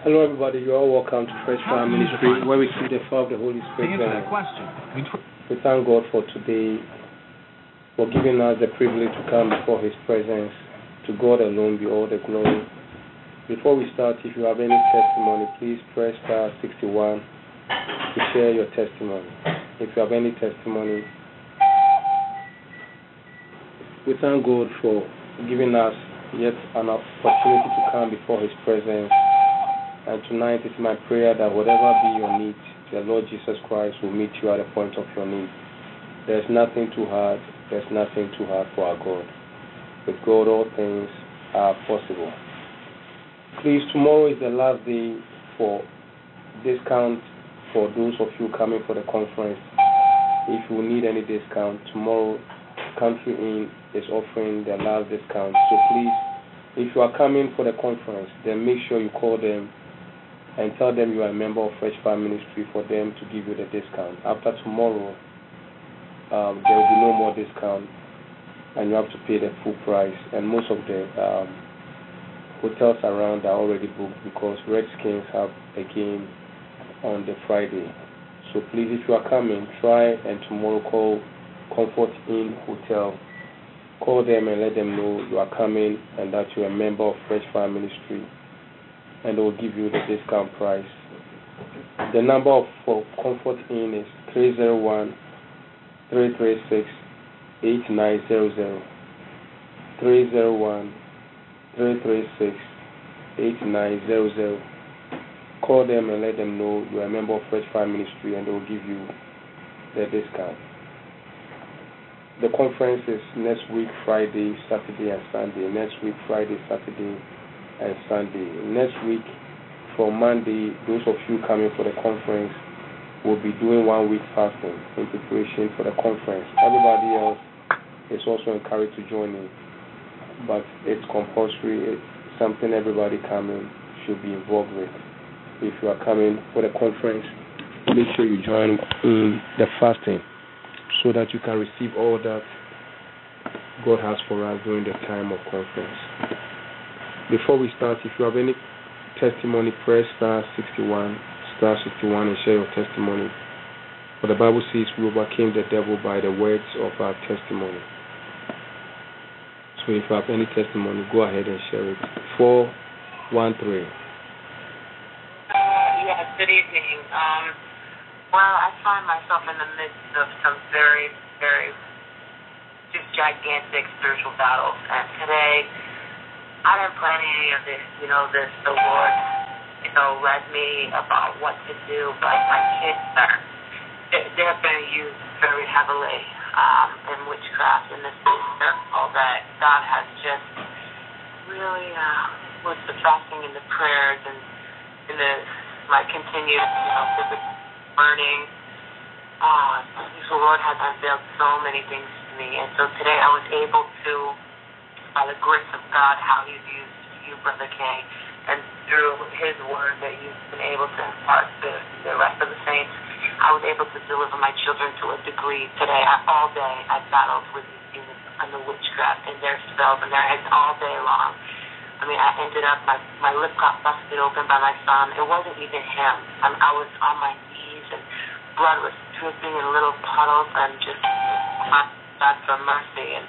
Hello, everybody. You are welcome to Fresh Fire Ministry, where we see the fire of the Holy Spirit. Answer that question. We thank God for today, for giving us the privilege to come before His presence. To God alone be all the glory. Before we start, if you have any testimony, please press star 61 to share your testimony. If you have any testimony, we thank God for giving us yet an opportunity to come before His presence. And tonight it's my prayer that whatever be your need, the Lord Jesus Christ will meet you at the point of your need. There's nothing too hard. There's nothing too hard for our God. With God, all things are possible. Please, tomorrow is the last day for discount for those of you coming for the conference. If you need any discount, tomorrow Country Inn is offering the last discount. So please, if you are coming for the conference, then make sure you call them and tell them you are a member of Fresh Fire Ministry for them to give you the discount. After tomorrow, um, there will be no more discount, and you have to pay the full price. And most of the um, hotels around are already booked because Redskins have a game on the Friday. So please, if you are coming, try and tomorrow call Comfort Inn Hotel. Call them and let them know you are coming and that you are a member of Fresh Fire Ministry and they will give you the discount price. The number for Comfort Inn is 301 336 8900. 301 336 8900. Call them and let them know you are a member of Fresh Fire Ministry and they will give you the discount. The conference is next week, Friday, Saturday, and Sunday. Next week, Friday, Saturday, and Sunday. Next week, from Monday, those of you coming for the conference will be doing one week fasting in preparation for the conference. Everybody else is also encouraged to join in, but it's compulsory. It's something everybody coming should be involved with. If you are coming for the conference, make sure you join in the fasting so that you can receive all that God has for us during the time of conference. Before we start, if you have any testimony, press star 61, star 61 and share your testimony. For the Bible says we overcame the devil by the words of our testimony. So if you have any testimony, go ahead and share it. 413. Uh, yes, good evening. Um, well, I find myself in the midst of some very, very just gigantic spiritual battles. And today, I didn't plan any of this. You know, this the Lord, you know, led me about what to do. But my kids are they, they're being used very heavily um, in witchcraft in this circle that God has just really uh, with the fasting and the prayers and in the my continued you know learning. Uh, the Lord has unveiled so many things to me, and so today I was able to by the grace of God, how He's used you, Brother Kay, and through His word that you've been able to impart to the rest of the saints. I was able to deliver my children to a degree today. I, all day I battled with these demons and the witchcraft and their spells and their heads all day long. I mean, I ended up, my, my lip got busted open by my son. It wasn't even him. I, mean, I was on my knees and blood was dripping in little puddles and just God for mercy. And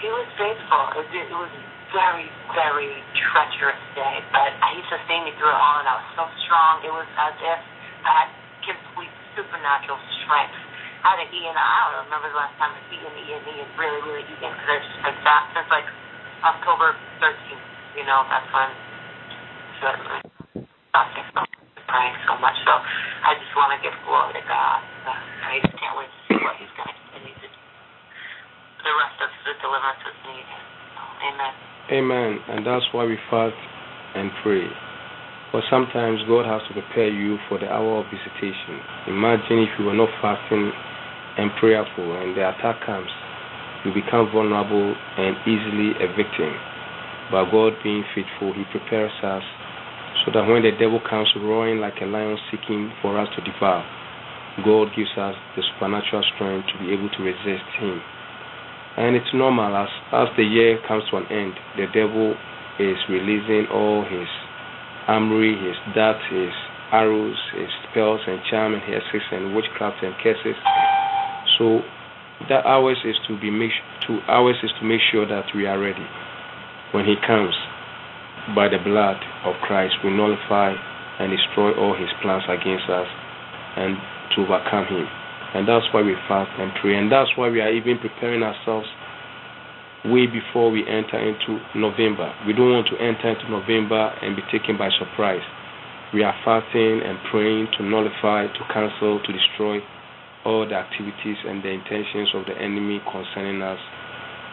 he was faithful. It, it was very, very treacherous day, but he sustained me through it all, and I was so strong. It was as if I had complete supernatural strength. I had an E and I don't remember the last time I eaten E and E and really, really eaten because I just been fat since like October 13th. You know, that's when certainly fasting praying so much. So I just want to give glory to God. I just can't wait to see what He's going to do the rest of the. Amen. Amen. And that's why we fast and pray. But sometimes God has to prepare you for the hour of visitation. Imagine if you were not fasting and prayerful and the attack comes, you become vulnerable and easily a victim. But God being faithful, He prepares us so that when the devil comes roaring like a lion seeking for us to devour, God gives us the supernatural strength to be able to resist him. And it's normal as, as the year comes to an end, the devil is releasing all his armory, his darts, his arrows, his spells and charm and hexes and witchcraft and curses. So that ours is to be make to ours is to make sure that we are ready when he comes by the blood of Christ we nullify and destroy all his plans against us and to overcome him. And that's why we fast and pray. And that's why we are even preparing ourselves way before we enter into November. We don't want to enter into November and be taken by surprise. We are fasting and praying to nullify, to cancel, to destroy all the activities and the intentions of the enemy concerning us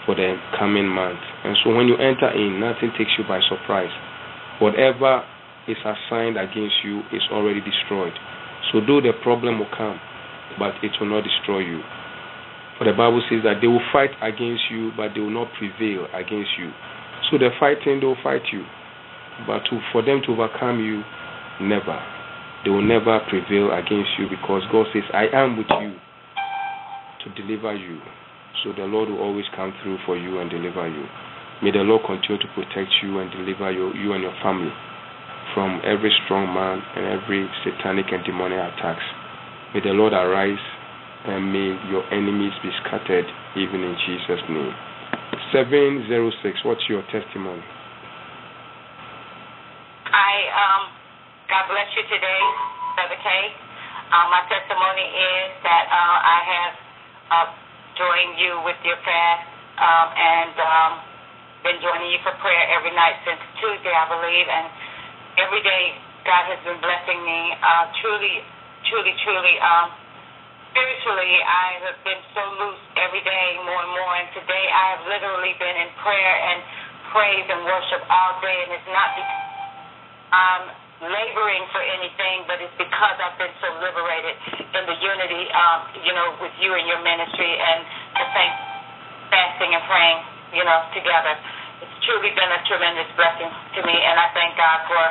for the coming month. And so when you enter in, nothing takes you by surprise. Whatever is assigned against you is already destroyed. So though the problem will come, but it will not destroy you. For the Bible says that they will fight against you, but they will not prevail against you. So the fighting, they will fight you. But to, for them to overcome you, never. They will never prevail against you because God says, I am with you to deliver you. So the Lord will always come through for you and deliver you. May the Lord continue to protect you and deliver you, you and your family from every strong man and every satanic and demonic attacks. May the Lord arise and may your enemies be scattered even in Jesus' name. 706, what's your testimony? I, um, God bless you today, Brother Kay. Uh, my testimony is that uh, I have uh, joined you with your fast um, and um, been joining you for prayer every night since Tuesday, I believe, and every day God has been blessing me. Uh, truly, truly, truly. Um, spiritually, I have been so loose every day, more and more. And today, I have literally been in prayer and praise and worship all day. And it's not because I'm laboring for anything, but it's because I've been so liberated in the unity, um, you know, with you and your ministry and the same fasting and praying, you know, together. It's truly been a tremendous blessing to me, and I thank God for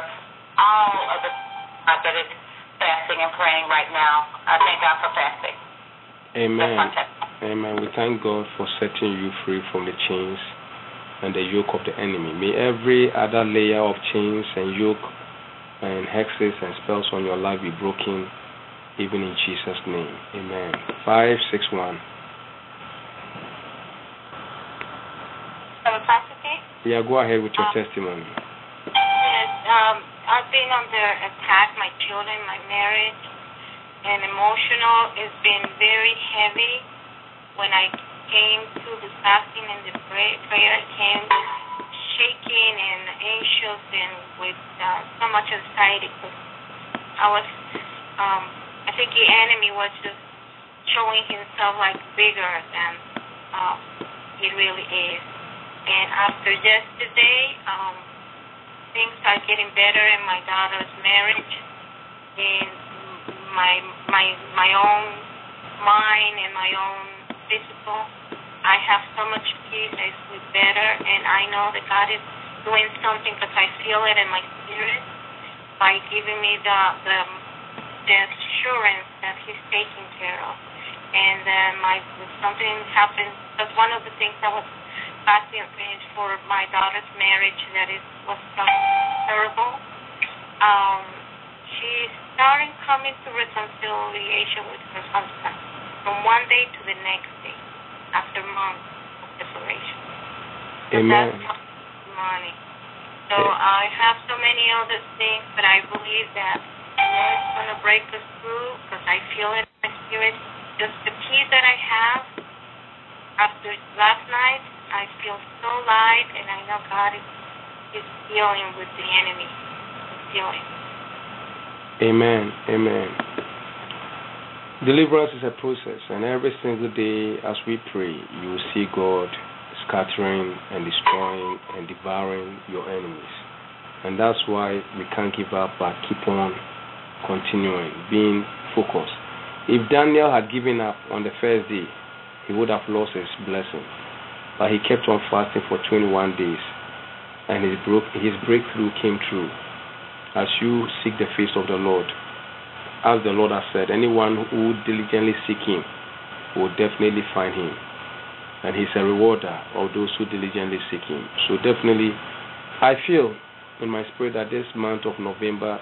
all of the that is fasting and praying right now. I thank God for fasting. Amen. Amen. We thank God for setting you free from the chains and the yoke of the enemy. May every other layer of chains and yoke and hexes and spells on your life be broken, even in Jesus' name. Amen. 561. Yeah, go ahead with your um, testimony. Yes, um, I've been under attack, my children, my marriage, and emotional. It's been very heavy. When I came to the fasting and the prayer, I came shaking and anxious and with uh, so much anxiety because I was, um, I think the enemy was just showing himself like bigger than uh, he really is. And after yesterday, um, things are getting better in my daughter's marriage, in my my my own mind and my own physical. I have so much peace. I sleep better, and I know that God is doing something because I feel it in my spirit by giving me the the, the assurance that He's taking care of. And then my something happened. That's one of the things that was fasting for my daughter's marriage that is was so terrible. Um, she's starting coming to reconciliation with her husband from one day to the next day after months of separation. Amen. So that's money. So I have so many other things, but I believe that the Lord is going to break us through because I feel it in my spirit. Just the peace that I have after last night I feel so light, and I know God is, is dealing with the enemy. He's dealing. Amen. Amen. Deliverance is a process, and every single day as we pray, you will see God scattering and destroying and devouring your enemies. And that's why we can't give up but keep on continuing, being focused. If Daniel had given up on the first day, he would have lost his blessing. But he kept on fasting for 21 days, and his, broke, his breakthrough came true. As you seek the face of the Lord, as the Lord has said, anyone who diligently seek him will definitely find him. And he's a rewarder of those who diligently seek him. So definitely, I feel in my spirit that this month of November,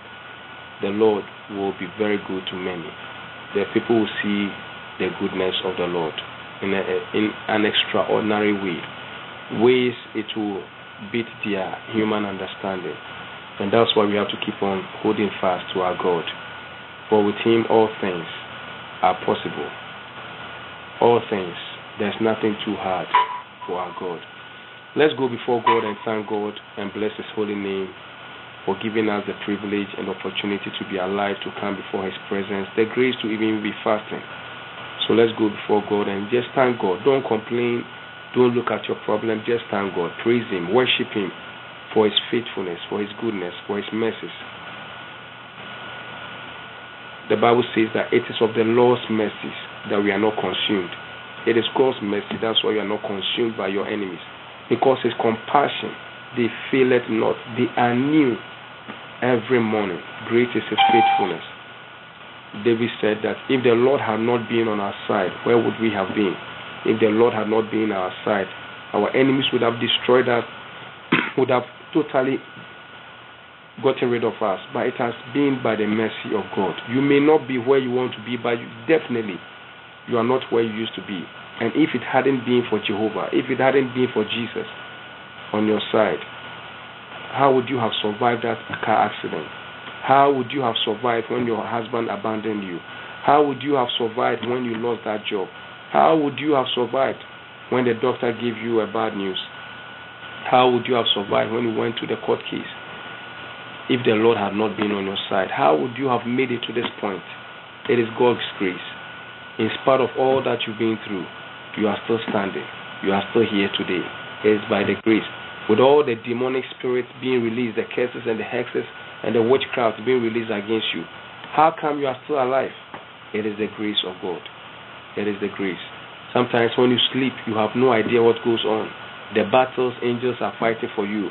the Lord will be very good to many. The people will see the goodness of the Lord in, a, in an extraordinary way, ways it will beat their human understanding. And that's why we have to keep on holding fast to our God. For with Him, all things are possible. All things. There's nothing too hard for our God. Let's go before God and thank God and bless His holy name for giving us the privilege and opportunity to be alive to come before His presence, the grace to even be fasting. So let's go before God and just thank God. Don't complain. Don't look at your problem. Just thank God. Praise Him. Worship Him for His faithfulness, for His goodness, for His mercies. The Bible says that it is of the Lord's mercies that we are not consumed. It is God's mercy. That's why you are not consumed by your enemies because his compassion they fail it not they are new every morning great is his faithfulness david said that if the lord had not been on our side where would we have been? If the lord had not been on our side our enemies would have destroyed us would have totally gotten rid of us. But it has been by the mercy of god. You may not be where you want to be but you definitely you are not where you used to be. And if it hadn't been for Jehovah, if it hadn't been for Jesus on your side, how would you have survived that car accident? How would you have survived when your husband abandoned you? How would you have survived when you lost that job? How would you have survived when the doctor gave you a bad news? How would you have survived when you went to the court case? If the Lord had not been on your side, how would you have made it to this point? It is God's grace. In spite of all that you've been through, you are still standing. You are still here today. It is by the grace. With all the demonic spirits being released, the curses and the hexes and the witchcraft being released against you, how come you are still alive? It is the grace of God. It is the grace. Sometimes when you sleep, you have no idea what goes on. The battles angels are fighting for you.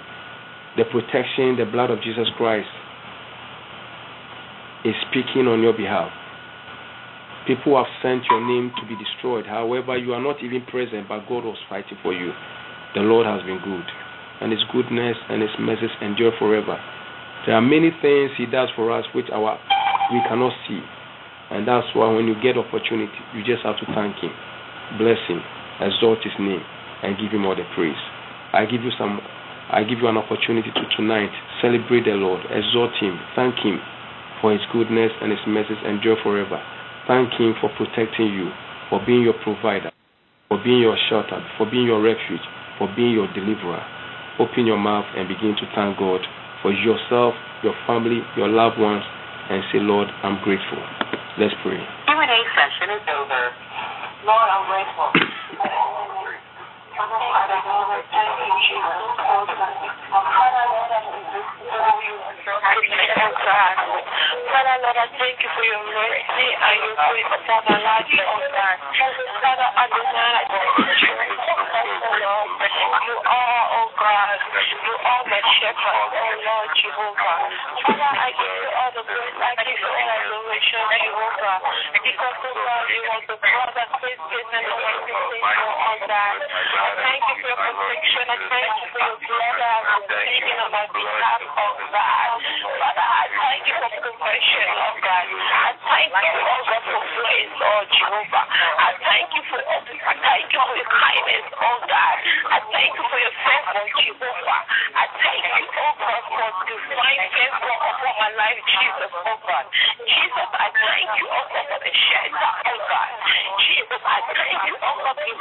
The protection, the blood of Jesus Christ is speaking on your behalf. People have sent your name to be destroyed. However, you are not even present, but God was fighting for you. The Lord has been good, and His goodness and His mercies endure forever. There are many things He does for us which our we cannot see, and that's why when you get opportunity, you just have to thank Him, bless Him, exalt His name, and give Him all the praise. I give you some. I give you an opportunity to tonight celebrate the Lord, exalt Him, thank Him for His goodness and His mercies endure forever. Thank Him for protecting you, for being your provider, for being your shelter, for being your refuge, for being your deliverer. Open your mouth and begin to thank God for yourself, your family, your loved ones, and say, Lord, I'm grateful. Let's pray. Q&A session is over. Lord, I'm grateful. Father, Lord, I thank you for your mercy and your grace upon my life, oh God. Father, Adonai, you are, oh God, you are my shepherd, oh Lord Jehovah. Father, I give you all the praise, I give you all adoration, Jehovah, because, oh God, you are the God that saves goodness and everything, oh God. I thank you for your protection, I thank you for your blood that has been on my behalf, oh God. Father, I thank you for oh God. I thank you, oh for oh Jehovah. I thank you for I thank you for your kindness, oh God. I thank you for your Jehovah. I thank you, oh for divine my life, Jesus, oh God. Jesus, I thank you, oh for the oh God. Jesus, I thank you, oh oh Lord, you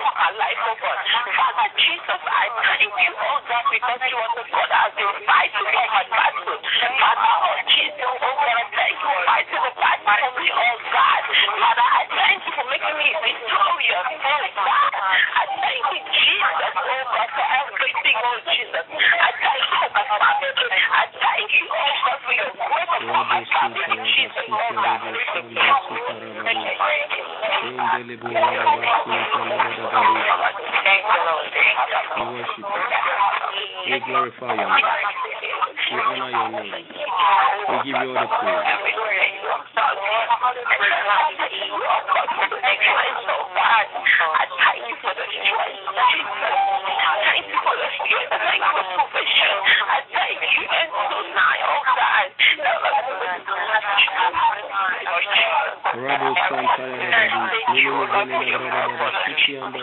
oh my life, oh God. Father Jesus, I thank you, oh because you are the God that has been fighting for battle. Father, oh Jesus, oh God, I thank you for fighting the battle for me, oh God. Father, I thank you for making me victorious, oh God. I thank you, Jesus, oh God, for everything, oh Jesus. I thank you for my family. I thank you, oh God, for your grace upon my family, Jesus, oh God. Thank you, Lord. Thank you. We glorify your name. We honor your name. We give you all the praise. Rabo Santa Nino Venena Rabada, Sitianda,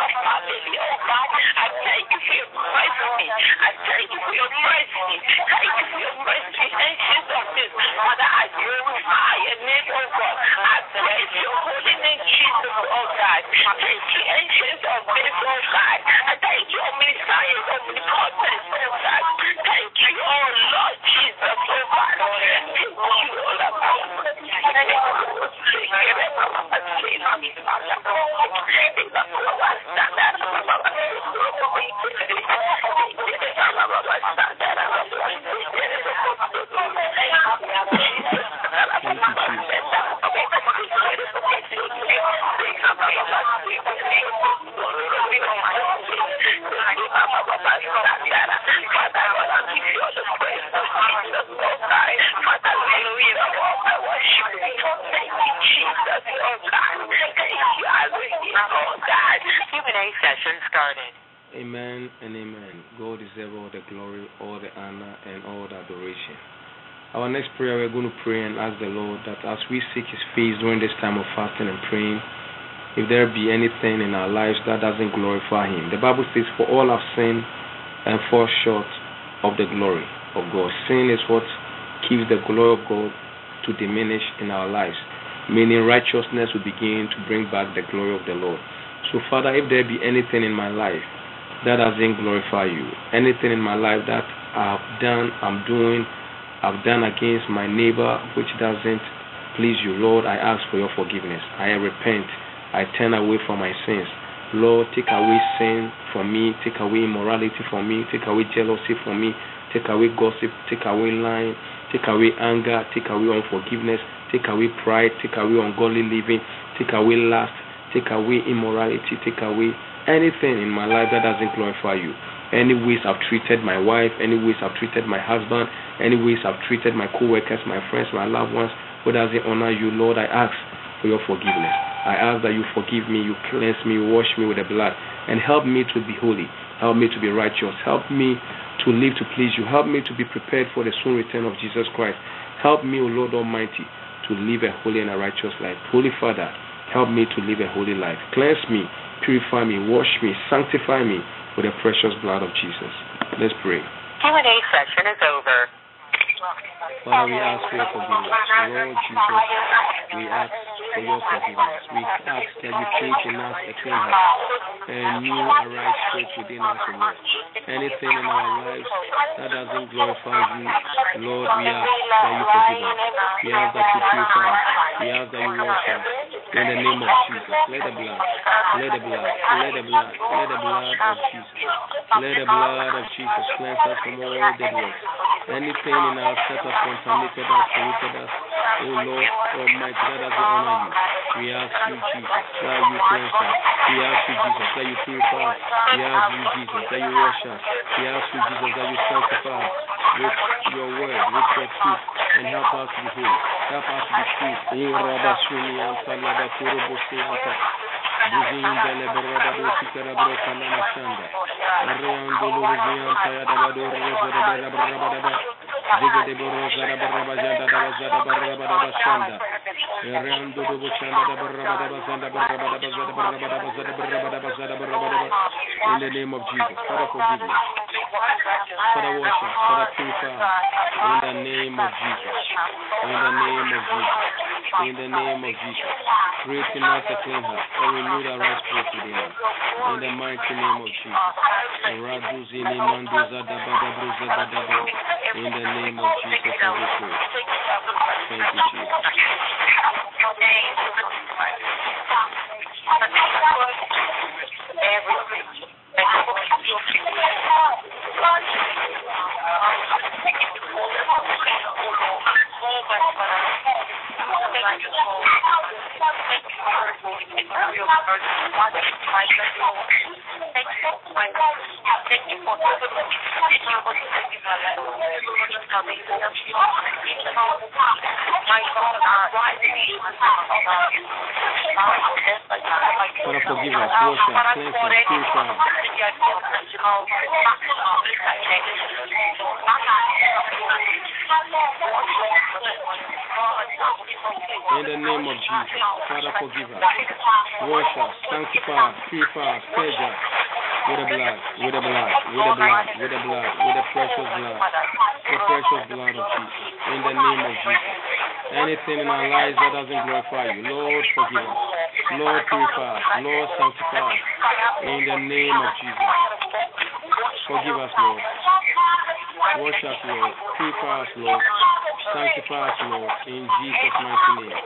oh. I thank you for your mercy. I thank you for your mercy. Thank you for your mercy, I glorify name, God. I. Thank you, of oh God. I thank you. Oh thank you, oh Lord Jesus, oh. Thank you, stop that. Started. Amen and amen. God deserves all the glory, all the honor, and all the adoration. Our next prayer, we're going to pray and ask the Lord that as we seek His face during this time of fasting and praying, if there be anything in our lives that doesn't glorify Him. The Bible says, For all have sinned and fall short of the glory of God. Sin is what keeps the glory of God to diminish in our lives, meaning righteousness will begin to bring back the glory of the Lord. So, Father, if there be anything in my life that doesn't glorify you, anything in my life that I've done, I'm doing, I've done against my neighbor which doesn't please you, Lord, I ask for your forgiveness. I repent. I turn away from my sins. Lord, take away sin from me, take away immorality from me, take away jealousy from me, take away gossip, take away lying, take away anger, take away unforgiveness, take away pride, take away ungodly living, take away lust, take away immorality, take away anything in my life that doesn't glorify you. Any ways I've treated my wife, any ways I've treated my husband, any ways I've treated my co workers, my friends, my loved ones, what doesn't honor you, Lord, I ask for your forgiveness. I ask that you forgive me, you cleanse me, wash me with the blood, and help me to be holy. Help me to be righteous. Help me to live to please you. Help me to be prepared for the soon return of Jesus Christ. Help me, O Lord Almighty, to live a holy and a righteous life. Holy Father, help me to live a holy life. Cleanse me, purify me, wash me, sanctify me with the precious blood of Jesus. Let's pray. Q&A session is over. Father, we ask for your forgiveness. Lord Jesus, we ask for. We ask that you create in us a clean heart and you a right spirit within us, O Lord. Anything in our lives that doesn't glorify you, Lord, we ask that you forgive us. We ask that you purify us. We ask that you wash us. In the name of Jesus, let the blood, let the blood, let the blood, let the blood of Jesus, let the blood of Jesus cleanse us from all dead works. Anything in our set us contaminated us, polluted us, oh Lord Almighty, that doesn't honor you. We ask you, Jesus, that you cleanse us. We ask you, Jesus, that you purify us. We ask you, Jesus, that you wash us. We ask you, Jesus, that you sanctify us with your word, with your truth, and help us to be holy. Help us to be true. Sikara. In the name of Jesus, Father forgive me. Father wash us, Father purify. In the name of Jesus. In the name of Jesus. In the name of Jesus. Create in us a clean heart and renew the right spirit within us. In the mighty name of Jesus. In the name of Jesus, I pray. Thank whole bunch of other Thank you for thank you for it's a real burden. My personal thank you for my thank you for everybody that you was thanking my life. Everybody coming to help you. You know, my God, uh, why did you about you? Para forgive us, Lord, thank you, thank you. In the name of Jesus, Father, forgive us. Wash us, sanctify us, purify us, purge us with the blood, with the blood, with the blood, with the blood, with the precious blood, the precious blood of Jesus. In the name of Jesus. Anything in our lives that doesn't glorify you, Lord, forgive us. Lord, purify us. Lord, sanctify us. In the name of Jesus. Forgive us, Lord. Wash us, Lord. Purify us, Lord. Sanctify Lord. In Jesus' mighty name.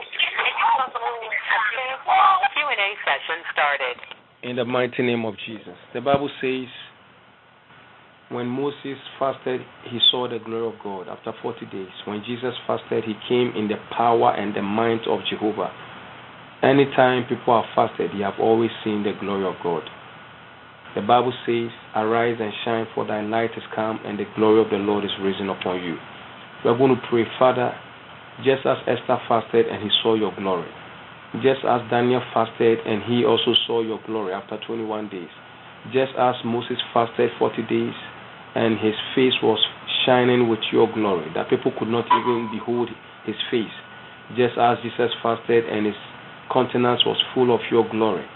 Q&A session started. In the mighty name of Jesus. The Bible says, when Moses fasted, he saw the glory of God after 40 days. When Jesus fasted, he came in the power and the might of Jehovah. Anytime people have fasted, they have always seen the glory of God. The Bible says, Arise and shine, for thy light is come, and the glory of the Lord is risen upon you. We are going to pray, Father, just as Esther fasted and he saw your glory, just as Daniel fasted and he also saw your glory after 21 days, just as Moses fasted 40 days and his face was shining with your glory, that people could not even behold his face, just as Jesus fasted and his countenance was full of your glory.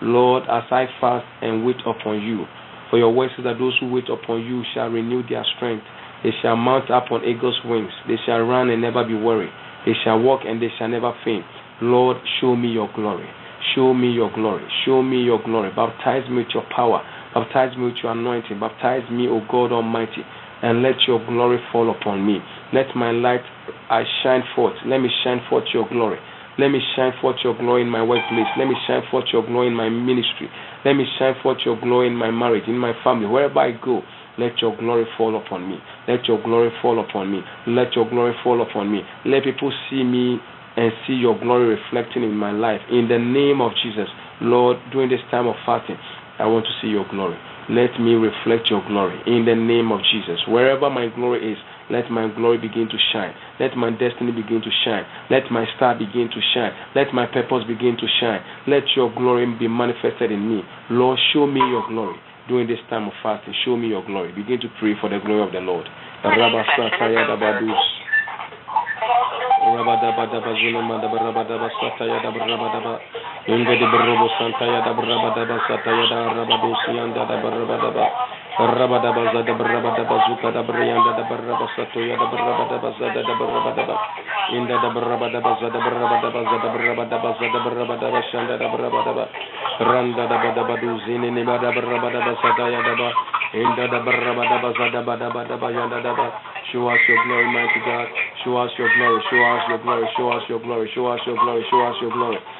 Lord, as I fast and wait upon you, for your word says that those who wait upon you shall renew their strength. They shall mount up on eagle's wings. They shall run and never be weary. They shall walk and they shall never faint. Lord, show me your glory. Show me your glory. Show me your glory. Baptize me with your power. Baptize me with your anointing. Baptize me, O God Almighty, and let your glory fall upon me. Let my light I shine forth. Let me shine forth your glory. Let me shine forth your glory in my workplace. Let me shine forth your glory in my ministry. Let me shine forth your glory in my marriage, in my family, wherever I go. Let your glory fall upon me. Let your glory fall upon me. Let your glory fall upon me. Let people see me and see your glory reflecting in my life. In the name of Jesus, Lord, during this time of fasting, I want to see your glory. Let me reflect your glory in the name of Jesus. Wherever my glory is, let my glory begin to shine. Let my destiny begin to shine. Let my star begin to shine. Let my purpose begin to shine. Let your glory be manifested in me. Lord, show me your glory during this time of fasting. Show me your glory. Begin to pray for the glory of the Lord. Rabadaba Satayada Rabadaba Inga de Berrobo Santayada Rabadaba Satayada Rabadusianda da Rabadaba Rabadaba Zada Rabadaba Zuka da Brianda da Baraba Satoya da Rabadaba Zada da Rabadaba Inda da Rabadaba Zada Rabadaba Zada Rabadaba Zada Rabadaba Shanda da Rabadaba Randa da Badaba Duzini Nibada Rabadaba Sataya da Ba Inda da Rabadaba Zada Badaba da Yanda da Ba Show us your glory, mighty God. Show us your glory. Show us your glory. Show us your glory. Show us your glory. Show us your glory.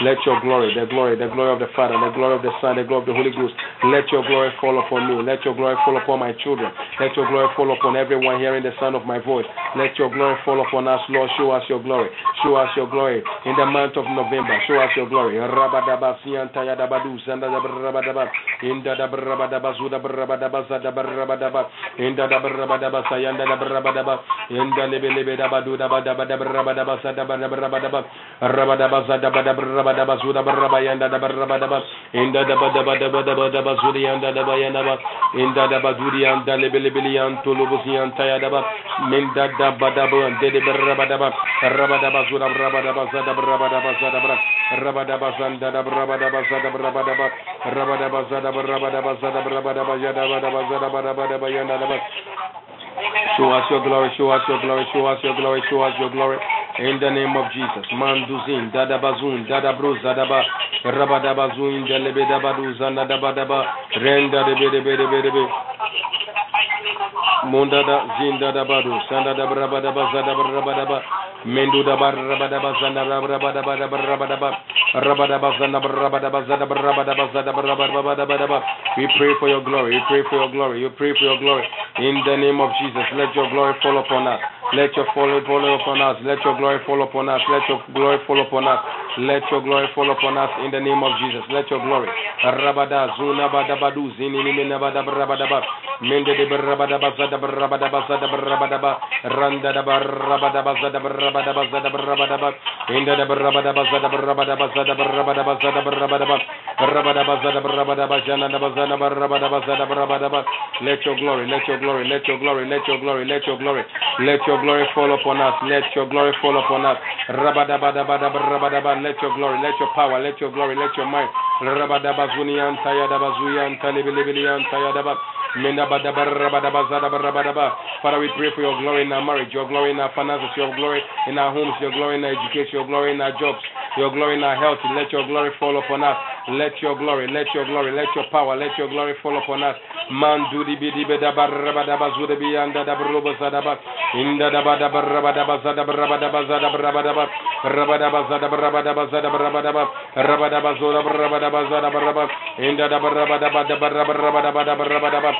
Let your glory, the glory, the glory of the Father, the glory of the Son, the glory of the Holy Ghost, let your glory fall upon me. Let your glory fall upon my children. Let your glory fall upon everyone hearing the sound of my voice. Let your glory fall upon us, Lord. Show us your glory. Show us your glory in the month of November. Show us your glory. Rabadaba siyanta yadabadu zanda rabadaba inda da rabadaba zuda rabadaba zada rabadaba inda da braba daba sayanda da braba daba inda lebe lebe daba du daba daba da braba daba sa daba da braba daba raba daba sa daba da braba daba su da braba yanda da braba daba inda daba daba daba daba daba su di yanda daba yanda ba inda daba du di yanda lebe lebe li yan tulu busi yanta ya daba minda daba daba de de braba daba raba daba su da braba daba sa da braba daba sa da braba raba daba sanda da braba daba sa da braba daba raba daba sa da braba daba sa da braba daba ya daba daba sa daba daba daba yanda daba Show us your glory, show us your glory, show us your glory, show us your glory. In the name of Jesus. Manduzin, Dada Bazun, Dada Bruz, Dadaba, Rabada Bazun, Delebe Dabadu, Zanda Daba Daba, Renda de Bede Bede Bede Bede. Munda da Zinda da Badu, Sanda da Braba da Bazada Braba da Ba, Mendu da Bar Rabada Bazanda Braba da Bada Braba da Ba, Rabada Bazanda Braba da Bazada Braba da Bazada Braba da Ba da Ba. We pray for your glory, we pray for your glory, you pray for your glory. In the name of Jesus, let your glory fall upon us. Let your glory fall upon us. Let your glory fall upon us. Let your glory fall upon us. Let your glory fall upon us in the name of Jesus. Let your glory. Rabada zuna bada badu zini ni mina bada rabada ba. Mende de rabada zada rabada zada rabada. Randa da ba zada rabada zada rabada. Inda da rabada zada rabada zada rabada zada rabada ba. Zada rabada jana da ba zana ba rabada ba zada rabada. Let your glory, let your glory, let your glory, let your glory, let your glory, let your glory fall upon us. Let your glory fall upon us. Rabadaba. Let your glory, let your power, let your glory, let your might. Father, we pray for your glory in our marriage, your glory in our finances, your glory in our homes, your glory in our education, your glory in our jobs, your glory in our health. Let your glory fall upon us. Let your glory, let your glory, let your power, let your glory fall upon us. Man do di bidi da da bruba sadaba inda da bada da da da da baraba da da da baraba da da baraba da da baraba da da baraba da da ba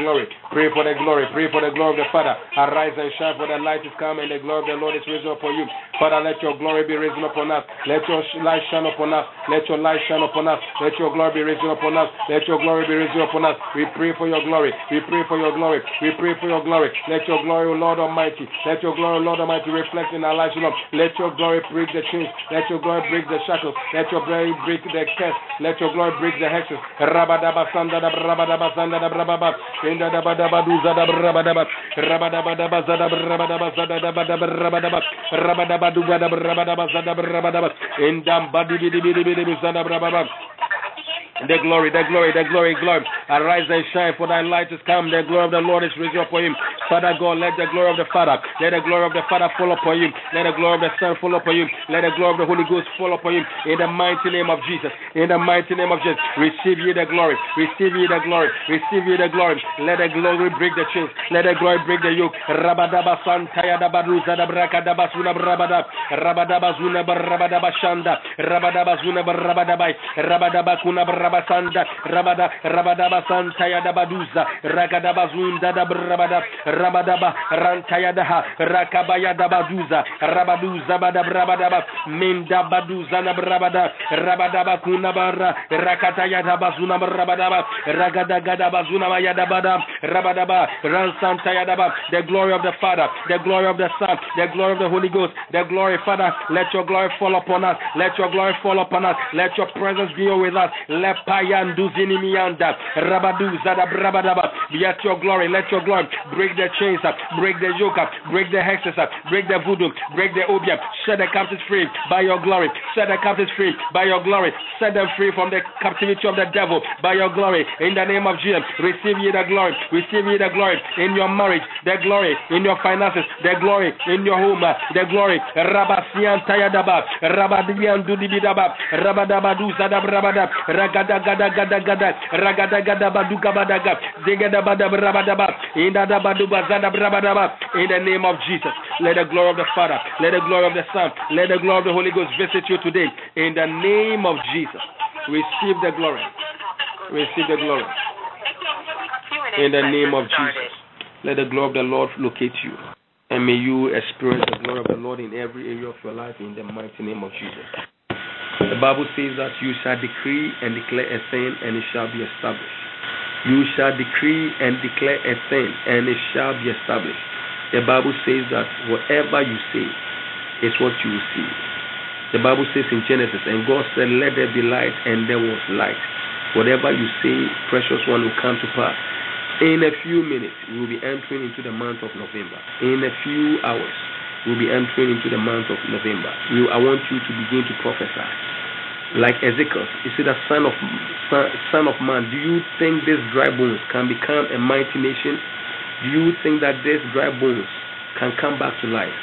glory pray for the glory pray for the glory of the father arise and shine for the light is come and the glory of the lord is risen upon you father let your glory be risen upon us let your light shine upon us let your light shine upon us let your glory be risen upon us let your glory be risen upon us we pray for your glory we pray for your glory. We pray for your glory. Let your glory, O Lord Almighty, let your glory, Lord Almighty, reflect in our lives, Lord. Let your glory break the chains. Let your glory break the shackles. Let your glory break the curse. Let your glory break the hexes. Rabadaba sanda da rabadaba sanda da brababa. Inda da badaba duza da rabadaba. Rabadaba da bazada rabadaba zada da badaba rabadaba. Rabadaba duga da rabadaba zada rabadaba. Indam badi bidi bidi bidi zada brababa. The glory, their glory, their glory, glory. Arise and shine, for thy light is come. The glory of the Lord is risen upon him. Father God, let the glory of the Father, let the glory of the Father fall upon you. Let the glory of the Son fall upon you. Let the glory of the Holy Ghost fall upon you. In the mighty name of Jesus. In the mighty name of Jesus. Receive ye the glory. Receive ye the glory. Receive ye the glory. Let the glory break the chains. Let the glory break the yoke. Rabadaba santaya da baruza da brakadaba suna brabada. Rabadaba zuna barabadaba shanda. Rabadaba zuna barabasanda. Rabada rabadaba santaya da baduza. Ragadaba zunda da brabada. Rabadaba rantaya da ha. Rakabaya da baduza. Rabaduza bada brabadaba. Minda baduza na brabada. Rabadaba kuna barra. Rakataya da bazuna brabadaba. Ragada gada bazuna maya da bada. Rabadaba ransantaya da ba. The glory of the Father. The glory of the Son. The glory of the Holy Ghost. The glory, Father. Let your glory fall upon us. Let your glory fall upon us. Let your presence be with us. Let payan duzini mianda. Rabadu zada brabadaba. Yet your glory. Let your glory break the chains up, break the yoke up, break the hexes up, break the voodoo, break the obeah, set the captives free by your glory, set the captives free by your glory, set them free from the captivity of the devil by your glory. In the name of Jesus, receive ye the glory, receive ye the glory in your marriage, the glory in your finances, the glory in your home, the glory. Rabasian tayadaba, rabadian dudibidaba, rabadaba duzada brabada, ragada gada gada gada, ragada gada baduka badaga, bada brabadaba, In the name of Jesus, let the glory of the Father, let the glory of the Son, let the glory of the Holy Ghost visit you today. In the name of Jesus, receive the glory. Receive the glory. In the name of Jesus, let the glory of the Lord locate you. And may you experience the glory of the Lord in every area of your life in the mighty name of Jesus. The Bible says that you shall decree and declare a thing and it shall be established. You shall decree and declare a thing and it shall be established. The Bible says that whatever you say is what you will see. The Bible says in Genesis, and God said, Let there be light, and there was light. Whatever you say, precious one, will come to pass. In a few minutes, we will be entering into the month of November. In a few hours, we'll be entering into the month of November. I want you to begin to prophesy. Like Ezekiel, you see the son of son, son of man. Do you think these dry bones can become a mighty nation? Do you think that these dry bones can come back to life?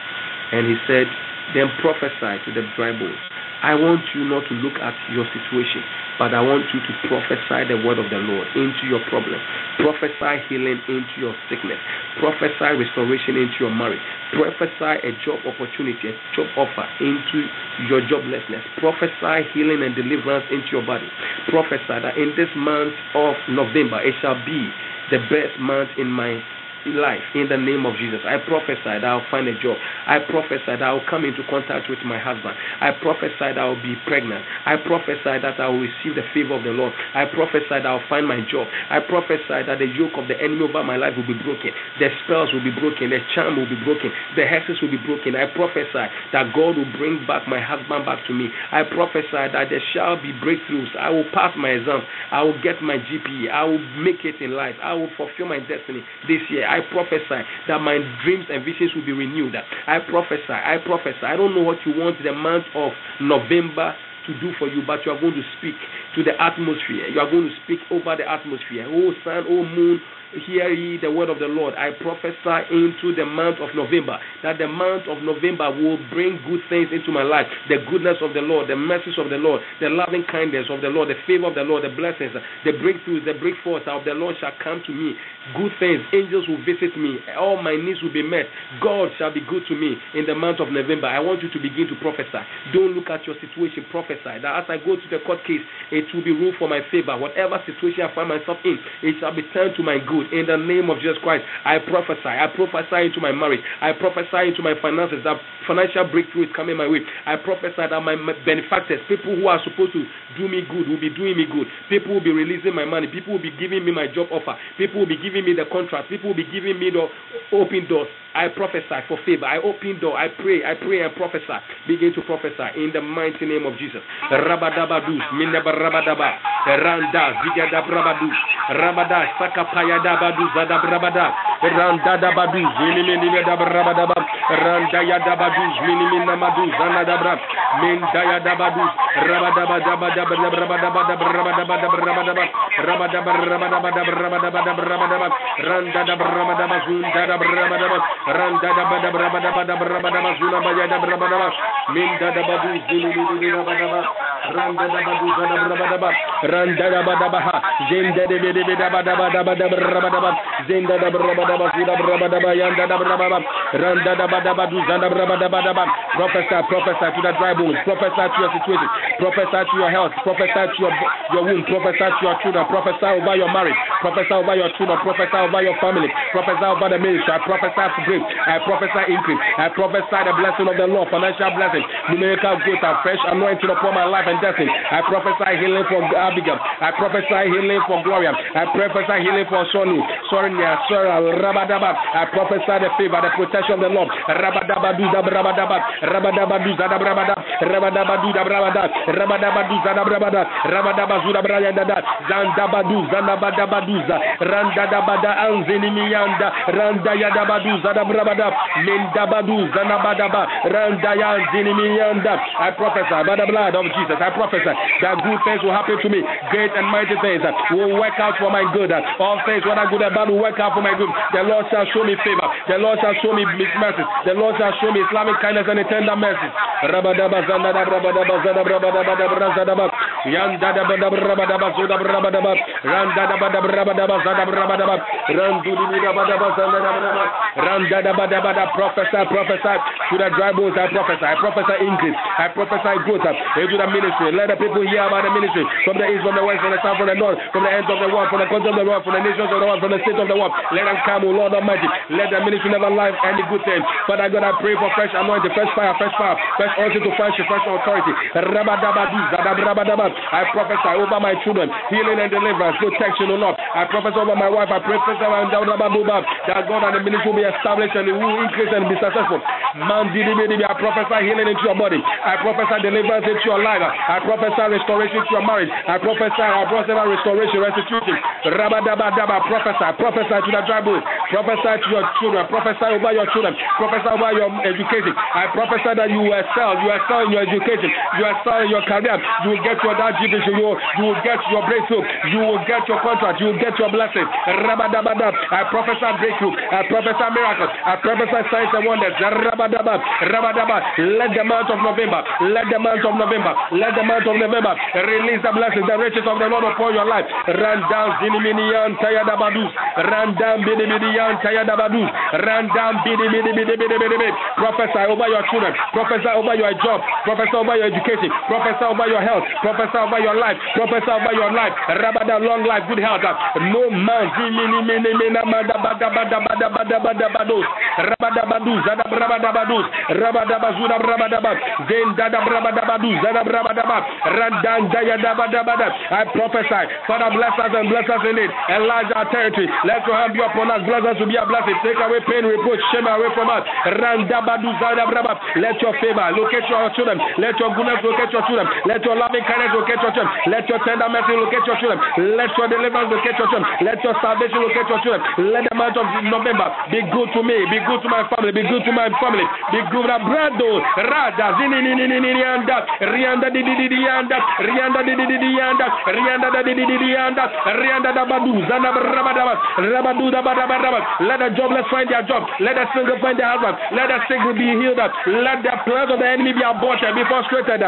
And he said, then prophesy to the dry bones. I want you not to look at your situation. But I want you to prophesy the word of the Lord into your problem. Prophesy healing into your sickness. Prophesy restoration into your marriage. Prophesy a job opportunity, a job offer into your joblessness. Prophesy healing and deliverance into your body. Prophesy that in this month of November, it shall be the best month in my life in the name of Jesus. I prophesy that I'll find a job. I prophesy that I'll come into contact with my husband. I prophesy that I'll be pregnant. I prophesy that I will receive the favor of the Lord. I prophesy that I'll find my job. I prophesy that the yoke of the enemy over my life will be broken. The spells will be broken. The charm will be broken. The hexes will be broken. I prophesy that God will bring back my husband back to me. I prophesy that there shall be breakthroughs. I will pass my exams. I will get my GPA. I will make it in life. I will fulfill my destiny this year. I prophesy that my dreams and visions will be renewed. I prophesy. I prophesy. I don't know what you want the month of November to do for you, but you are going to speak to the atmosphere. You are going to speak over the atmosphere. Oh, sun, oh, moon, hear ye the word of the Lord. I prophesy into the month of November that the month of November will bring good things into my life. The goodness of the Lord, the mercies of the Lord, the loving kindness of the Lord, the favor of the Lord, the blessings, the breakthroughs, the breakforths of the Lord shall come to me. Good things, angels will visit me. All my needs will be met. God shall be good to me in the month of November. I want you to begin to prophesy. Don't look at your situation, prophesy that as I go to the court case, it will be ruled for my favor. Whatever situation I find myself in, it shall be turned to my good good in the name of Jesus Christ. I prophesy. I prophesy into my marriage. I prophesy into my finances that financial breakthrough is coming my way. I prophesy that my benefactors, people who are supposed to do me good, will be doing me good. People will be releasing my money. People will be giving me my job offer. People will be giving me the contract. People will be giving me the open doors. I prophesy for favor. I open door. I pray. I pray and prophesy. Begin to prophesy in the mighty name of Jesus. Rabadabadus, minaba rabadaba, randa, zigadabradus, rabada, sakapayada dabadu zada brabada randa dabadu zini mini dabrabada randa ya dabadu mini mini madu zana dabra min daya dabadu rabada bada bada brabada bada brabada bada brabada bada rabada brabada bada brabada bada brabada bada randa da brabada bazunda da brabada randa da bada brabada bada brabada bazuna baya da brabada min da dabadu zini mini dabada randa da badu zada brabada randa da bada baha zenda de de de prophesy prophesy to the dry bones. Prophesy to your situation. Prophesy to your health. Prophesy to your your womb. Prophesy to your children. Prophesy over your marriage. Prophesy over your children. Prophesy over your family. Prophesy over the ministry. I prophesy for grace. I prophesy increase. I prophesy the blessing of the Lord. Financial blessing. Numerical growth and fresh anointing upon my life and destiny. I prophesy healing for Abigail. I prophesy healing for Gloria. I prophesy healing for Son Sonny, Sonia, Sora, Rabadaba. I prophesy the favor, the protection of the Lord. Rabadaba, the Rabadaba, Rabadaba, Rabada, Rabadaba, do the Rabada, Rabadaba, the Rabada, Rabadaba, Zuda Brayanda, Zandabadu, Zanabadabaduza, Randadabada, Anzinimianda, Randa Yadabadu, Zadabrabada, Mendabadu, Zanabadaba, Randa Yanzinimianda. I prophesy by the blood of Jesus. I prophesy that good things will happen to me, great and mighty things will work out for my good. All things whether good or bad, will work out for my good. The Lord shall show me favor. The Lord shall show me his mercy. The Lord shall show me Islamic kindness and tender mercy. Prophesy, prophesy to the dry bones. I prophesy, I prophesy increase, I prophesy growth into the ministry. Let the people hear about the ministry from the east, from the west, from the south, from the north, from the ends of the world, from the countries of the world, from the nations of the from the state of the world. Let them come, O Lord Almighty. Let the ministry never lack any good thing. Father God, I pray for fresh anointing, fresh fire, fresh fire, fresh also to fresh, fresh authority. I prophesy over my children, healing and deliverance, protection, O Lord. I prophesy over my wife. I pray that God and the ministry will be established and it will increase and be successful. Man, I prophesy healing into your body. I prophesy deliverance into your life. I prophesy restoration to your marriage. I prophesy, I prophesy restoration, restitution. Prophesy, prophesy to the dry bones. Prophesy to your children. Prophesy over your children. Prophesy over your education. I prophesy that you will excel. You excel in your education. You excel in your career. You will get your that. You will, you will get your breakthrough. You will get your contract. You will get your blessing. I prophesy breakthrough. I prophesy miracles. I prophesy signs and wonders. Let the month of November. Let the month of November. Let the month of November release the blessings, the riches of the Lord upon your life. Run down Ziniminian Tayadabadus. Run down Bidimidi Prophesy over your children. Prophesy over your job. Prophesy over your education. Prophesy over your health. Prophesy over your life. Prophesy over your life. Rabada long life, good health. No man. I prophesy. Father, bless us and bless us in it. Territory. Let your hand be upon us. Bless us to be a blessing. Take away pain, reproach, shame away from us. Let your favor locate your children. Let your goodness locate your children. Let your loving kindness locate your children. Let your tender mercy locate your children. Let your deliverance locate your children. Let your salvation locate your children. Let the month of November be good to me. Be good to my family. Be good to my family. Be good to Brado. Rada. Zininianda. Rianda di di di di anda. Rianda di di di di. Rianda di di di di. Rianda da badu. Zanda Let the jobless find their job. Let the single find their husband. Let the sick be healed. up. Let the plans of the enemy be aborted, be frustrated.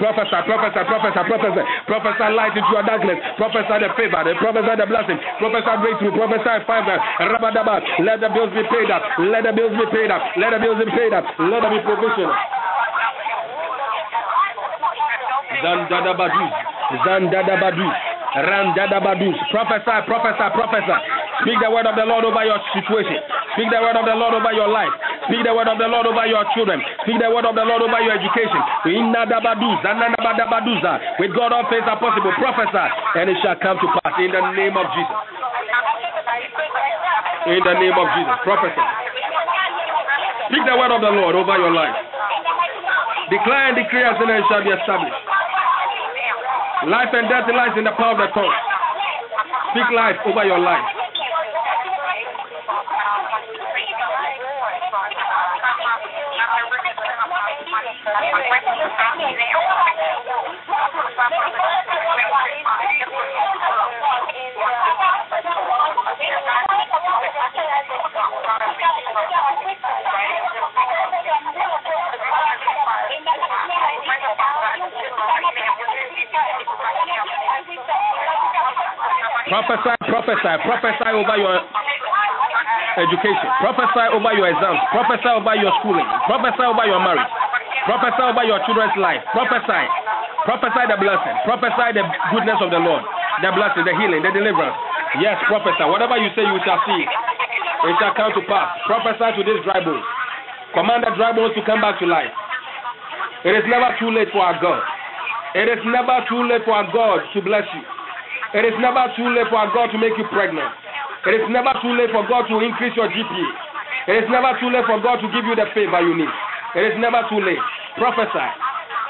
Prophesy, prophesy, prophesy, prophesy, prophesy light into your darkness, prophesy the favor, prophesy the blessing, prophesy breakthrough, favor. Rabadaba, let the bills be paid up, let the bills be paid up, let the bills be paid up, let there be provision. Zandadabadu, Zandadabadu, Randadabadu. Prophesy, prophesy, prophesy. Speak the word of the Lord over your situation. Speak the word of the Lord over your life. Speak the word of the Lord over your children. Speak the word of the Lord over your education. With God all things are possible. Prophesy, and it shall come to pass in the name of Jesus. In the name of Jesus. Prophesy. Speak the word of the Lord over your life. Declare and decree as it shall be established. Life and death lies in the power of the tongue. Speak life over your life. Prophesy, prophesy, prophesy over your education. Prophesy over your exams. Prophesy over your schooling. Prophesy over your marriage. Prophesy over your children's life. Prophesy. Prophesy the blessing. Prophesy the goodness of the Lord. The blessing, the healing, the deliverance. Yes, prophesy. Whatever you say, you shall see. It shall come to pass. Prophesy to this dry bones. Command the dry bones to come back to life. It is never too late for our God. It is never too late for our God to bless you. It is never too late for God to make you pregnant. It is never too late for God to increase your GPA. It is never too late for God to give you the favor you need. It is never too late. Prophesy.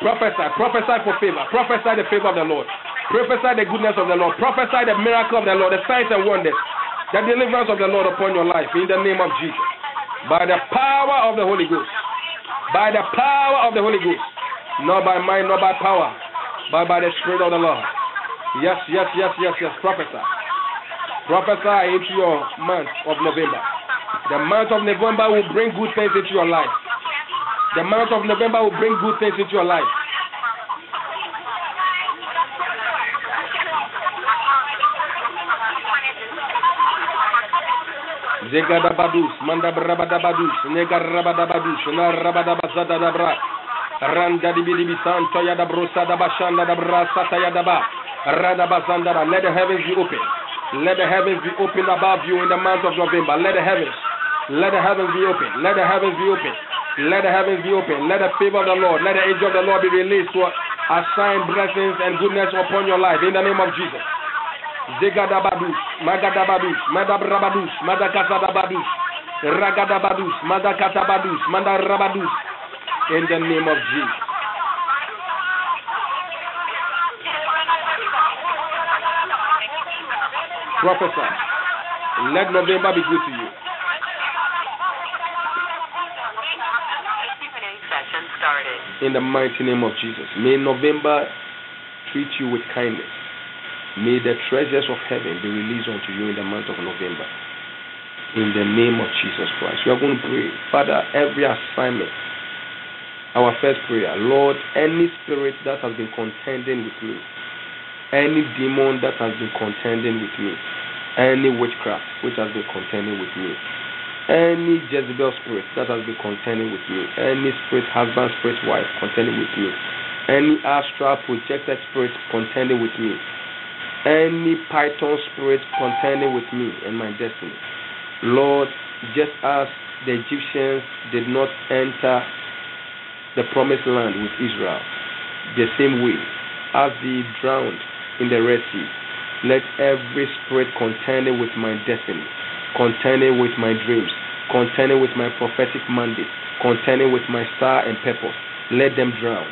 Prophesy. Prophesy for favor. Prophesy the favor of the Lord. Prophesy the goodness of the Lord. Prophesy the miracle of the Lord, the signs and wonders, the deliverance of the Lord upon your life in the name of Jesus. By the power of the Holy Ghost. By the power of the Holy Ghost. Not by mind, not by power, but by the Spirit of the Lord. Yes, yes, yes, yes, yes. Prophesy. Prophesy into your month of November. The month of November will bring good things into your life. The month of November will bring good things into your life. Zegadabadus, Mandabrabadabadus, Negarabadabadus, Narabadabazadabra, Randa di Bidibi Santo Yadabrosa Dabashanda Dabra Satayadaba, Radabazandara. Let the heavens be open. Let the heavens be open above you in the month of November. Let the heavens, let the heavens be open. Let the heavens be open. Let the heavens be open. Let the favor of the Lord, let the angel of the Lord be released to assign blessings and goodness upon your life in the name of Jesus. Zegadabadus, Magadabadus, Madabrabadus, Madakasadabadus, Ragadabadus, Madakatabadus, Madarabadus, in the name of Jesus. Prophesy. Let November be good to you. In the mighty name of Jesus. May November treat you with kindness. May the treasures of heaven be released unto you in the month of November. In the name of Jesus Christ. We are going to pray. Father, every assignment, our first prayer, Lord, any spirit that has been contending with me, any demon that has been contending with me, any witchcraft which has been contending with me, any Jezebel spirit that has been contending with me, any spirit, husband, spirit, wife contending with me, any astral projected spirit contending with me, any python spirit contending with me and my destiny. Lord, just as the Egyptians did not enter the promised land with Israel, the same way as they drowned in the Red Sea, let every spirit contending with my destiny, contending with my dreams, contending with my prophetic mandate, contending with my star and purpose, let them drown.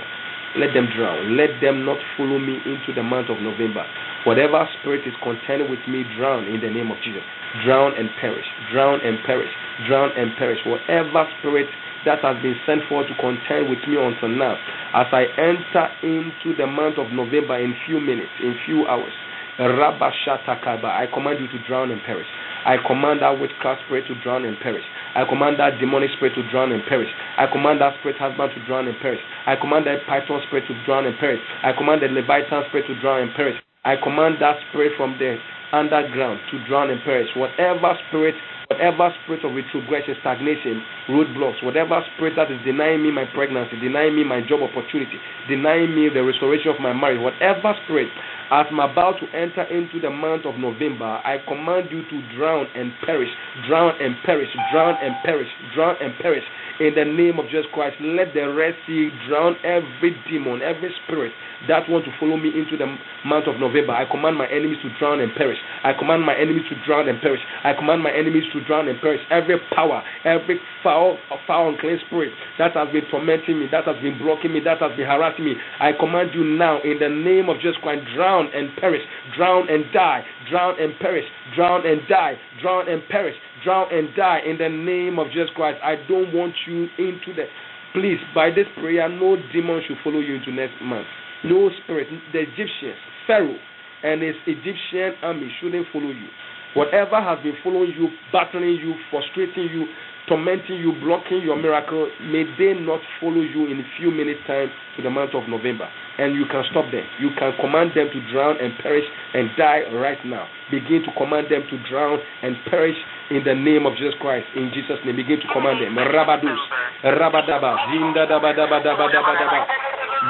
Let them drown. Let them not follow me into the month of November. Whatever spirit is contending with me, drown in the name of Jesus. Drown and perish. Drown and perish. Drown and perish. Whatever spirit that has been sent forth to contend with me until now, as I enter into the month of November in few minutes, in few hours, Rabashatakaba, I command you to drown and perish. I command that witchcraft spirit to drown and perish. I command that demonic spirit to drown and perish. I command that spirit husband to drown and perish. I command that python spirit to drown and perish. I command the leviathan spirit to drown and perish. I command that spirit from the underground to drown and perish. Whatever spirit, whatever spirit of retrogression, stagnation, roadblocks, whatever spirit that is denying me my pregnancy, denying me my job opportunity, denying me the restoration of my marriage, whatever spirit, as I'm about to enter into the month of November, I command you to drown and perish, drown and perish, drown and perish, drown and perish. In the name of Jesus Christ, let the Red Sea drown every demon, every spirit that want to follow me into the month of November. I command my enemies to drown and perish. I command my enemies to drown and perish. I command my enemies to drown and perish. Every power, every foul, foul and clean spirit that has been tormenting me, that has been blocking me, that has been harassing me, I command you now in the name of Jesus Christ, drown and perish, drown and die, drown and perish, drown and die, drown and perish, drown and die in the name of Jesus Christ. I don't want you into the please by this prayer no demon should follow you into next month. No spirit. The egyptians pharaoh and his egyptian army shouldn't follow you. Whatever has been following you battling you frustrating you tormenting you blocking your miracle may they not follow you in a few minutes time to the month of november and you can stop them. You can command them to drown and perish and die right now. Begin to command them to drown and perish in the name of Jesus Christ. In Jesus' name, begin to command them. Rabadus, Rabadaba, Zinda Daba Daba Daba Daba Daba,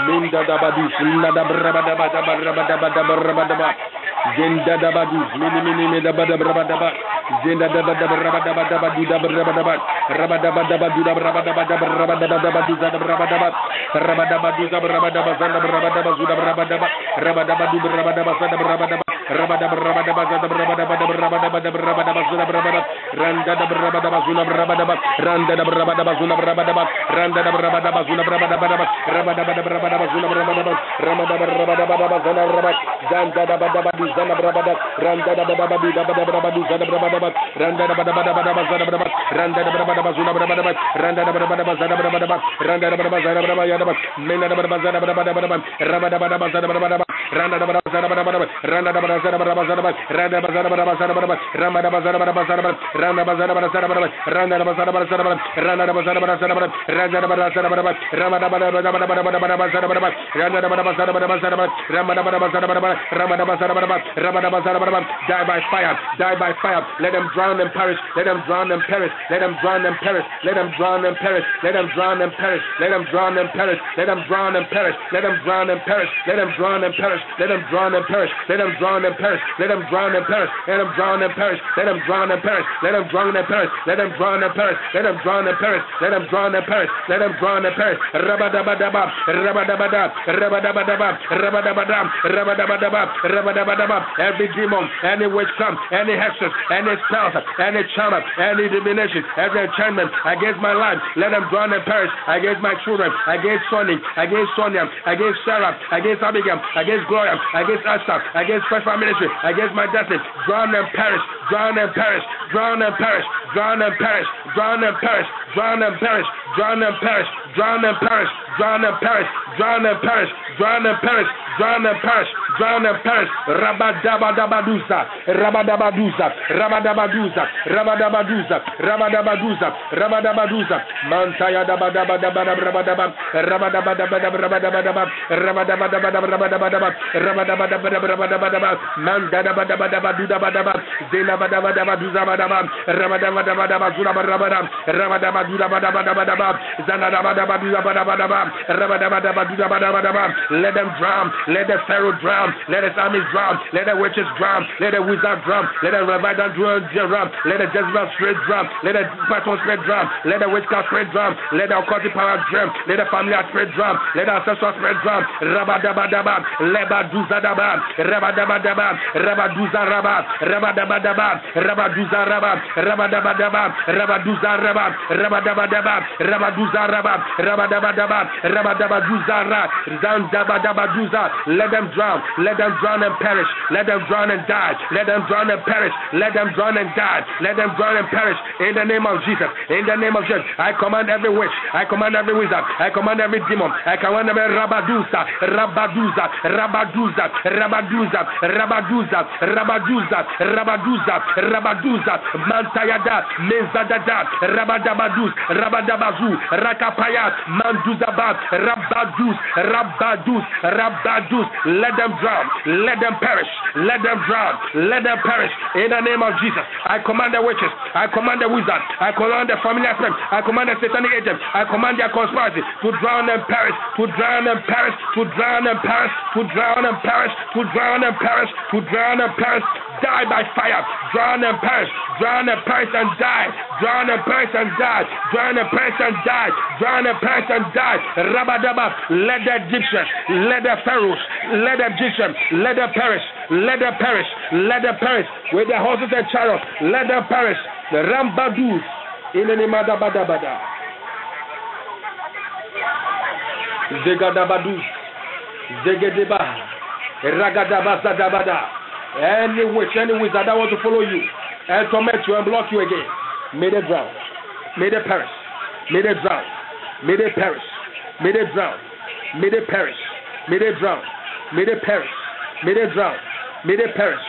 Minda Daba Daba Daba Daba Daba Daba Daba Zenda dabadu, mini mini mini dabada berabadaba, zenda dabada berabadaba dabadu da berabadaba, rabadaba dabadu da berabadaba da berabadaba dabadu da berabadaba, rabadaba du da berabadaba zanda berabadaba zu da berabadaba, rabadaba du berabadaba zanda berabadaba, rabada rabada da rabada da rabada da bazula da randa da da bazula da randa da da bazula da randa da rabada da rabada da rabada da rabada da rabada da bazula da zanda da da bazula da randa da da rabada da bazula da randa da rabada da bazula da randa da da bazula da randa da da bazula da randa da da bazula da mena da da bazula da rabada da bazula da randa da rabada rabada da Die by fire, die by fire. Let them drown and perish. Let them drown and perish. Let them drown and perish. Let them drown and perish. Let them drown and perish. Let them drown and perish. Let them drown and perish. Let them drown and perish. Let them drown and perish. Let them drown and perish. Let them drown and perish. Let them drown and perish. Let them drown and perish. Let them drown and perish. Let them drown and perish. Let them drown and perish. Let them drown and perish. Let them drown and perish. Let them drown and perish. Rabadabadaba. Rabadabada. Rabadabadaba. Rabadabada. Rabadabadaba. Rabadabadaba. Every demon, any witchcraft, any hexes, any spells, any charm, any divination, every enchantment against my life, let them drown and perish. Against my children, against Sonny, against Sonia, against Sarah, against Abigail, against Gloria, against Esther, against First Ministry, against my destiny, drown and perish, drown and perish, drown and perish, drown and perish, drown and perish, drown and perish, drown and perish, drown and perish, drown and perish, drown and perish, drown and perish, drown and perish, drown and perish, rabadabaduza, rabadabaduza, rabadabaduza, rabadabaduza, rabadabaduza, rabadabaduza, mantaya dabadabadabada, rabadaba, rabadabadabada, rabadabadaba, rabadabadabada, rabadabadaba, rabadabadaba, mandadabadabadabadudabadaba, zenabadabadabaduzabadaba, rabadabadabadaba, zurabadabada, rabadabadudabadabadaba, zanadabadabaduzabadabadaba, rabadabadabadudabadabadaba, let them drown, let the Pharaoh drown, let his armies drown, let the witches drown, let the wizard drown, let the Leviathan drown, let the Jezebel spirit drown, let the Python spirit drown, let the witchcraft spirit drown, let the occultic power drown, let the family spirit drown, let the ancestral spirit drown, rabadabadaba, lebaduzadaba, rabadabadaba, rabaduzaraba, rabadabadaba, rabaduzaraba, rabadabadaba, rabaduzaraba, rabadabadaba, rabaduzaraba, rabadabadaba, rabadabaduzara, zandabadabaduza, let them drown, let them drown and perish, let them drown and die, let them drown and perish, let them drown and die, let them drown and perish in the name of Jesus, in the name of Jesus. I command every witch, I command every wizard, I command every demon, I command every rabadusa, rabaduza, rabaduza, rabaduza, rabaduza, rabaduza, rabaduza, rabaduza, mantayada, mezadada, rabadabaduz, rabadabazu, rakapayat, manduzabat, rabaduz, rabaduz, rabaduz, let them drown, let them perish, let them drown, let them perish in the name of Jesus. I command the witches, I command the wizards, I command the familiar spirit, I command the satanic agents, I command their conspiracy to drown and perish, to drown and perish, to drown and perish, to drown and perish, to drown and perish, to drown and perish, die by fire, drown and perish, drown and perish and die, drown and perish and die, drown and perish and die, drown and perish and die. Rabadaba, let the Egyptians, let the pharaohs, let the Egyptians, let them perish, let them perish, let them perish with their horses and chariots, let them perish. The Rambadus in the name of Bada. Zegadabadus, Zegedeba, Ragadabazadabada. Any witch, any wizard that want to follow you and torment you and block you again, may they drown, may they perish, may they drown, may they perish, may they drown, may they perish, may they drown, may they perish, may they drown, may they perish,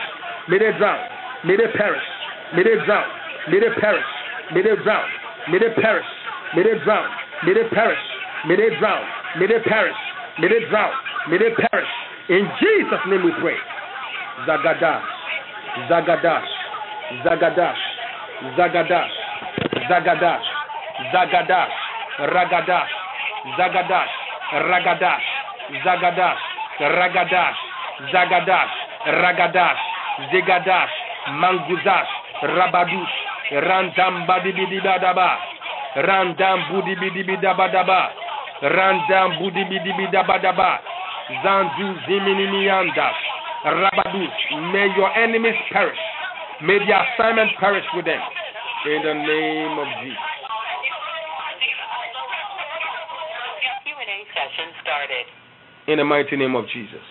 may they drown, may they perish, may they drown, may they perish, may they drown, may they perish, may they drown, may they perish, may they drown, may they perish, may they drown, may they perish. In Jesus' name we pray. Zagadash, Zagadash, Zagadash, Zagadash, Zagadash, Zagadash, Ragadash, Zagadash, Ragadash, Zagadash, Ragadash, Zagadash, Ragadash, Zigadash, Manguzash, Rabadush, Randam Badibidibadaba, Randam Budibidibidabadaba, Randam Budibidibidabadaba, Zandu Ziminimiandash, Rabadus, may your enemies perish. May the assignment perish with them. In the name of Jesus. Q&A session started. In the mighty name of Jesus.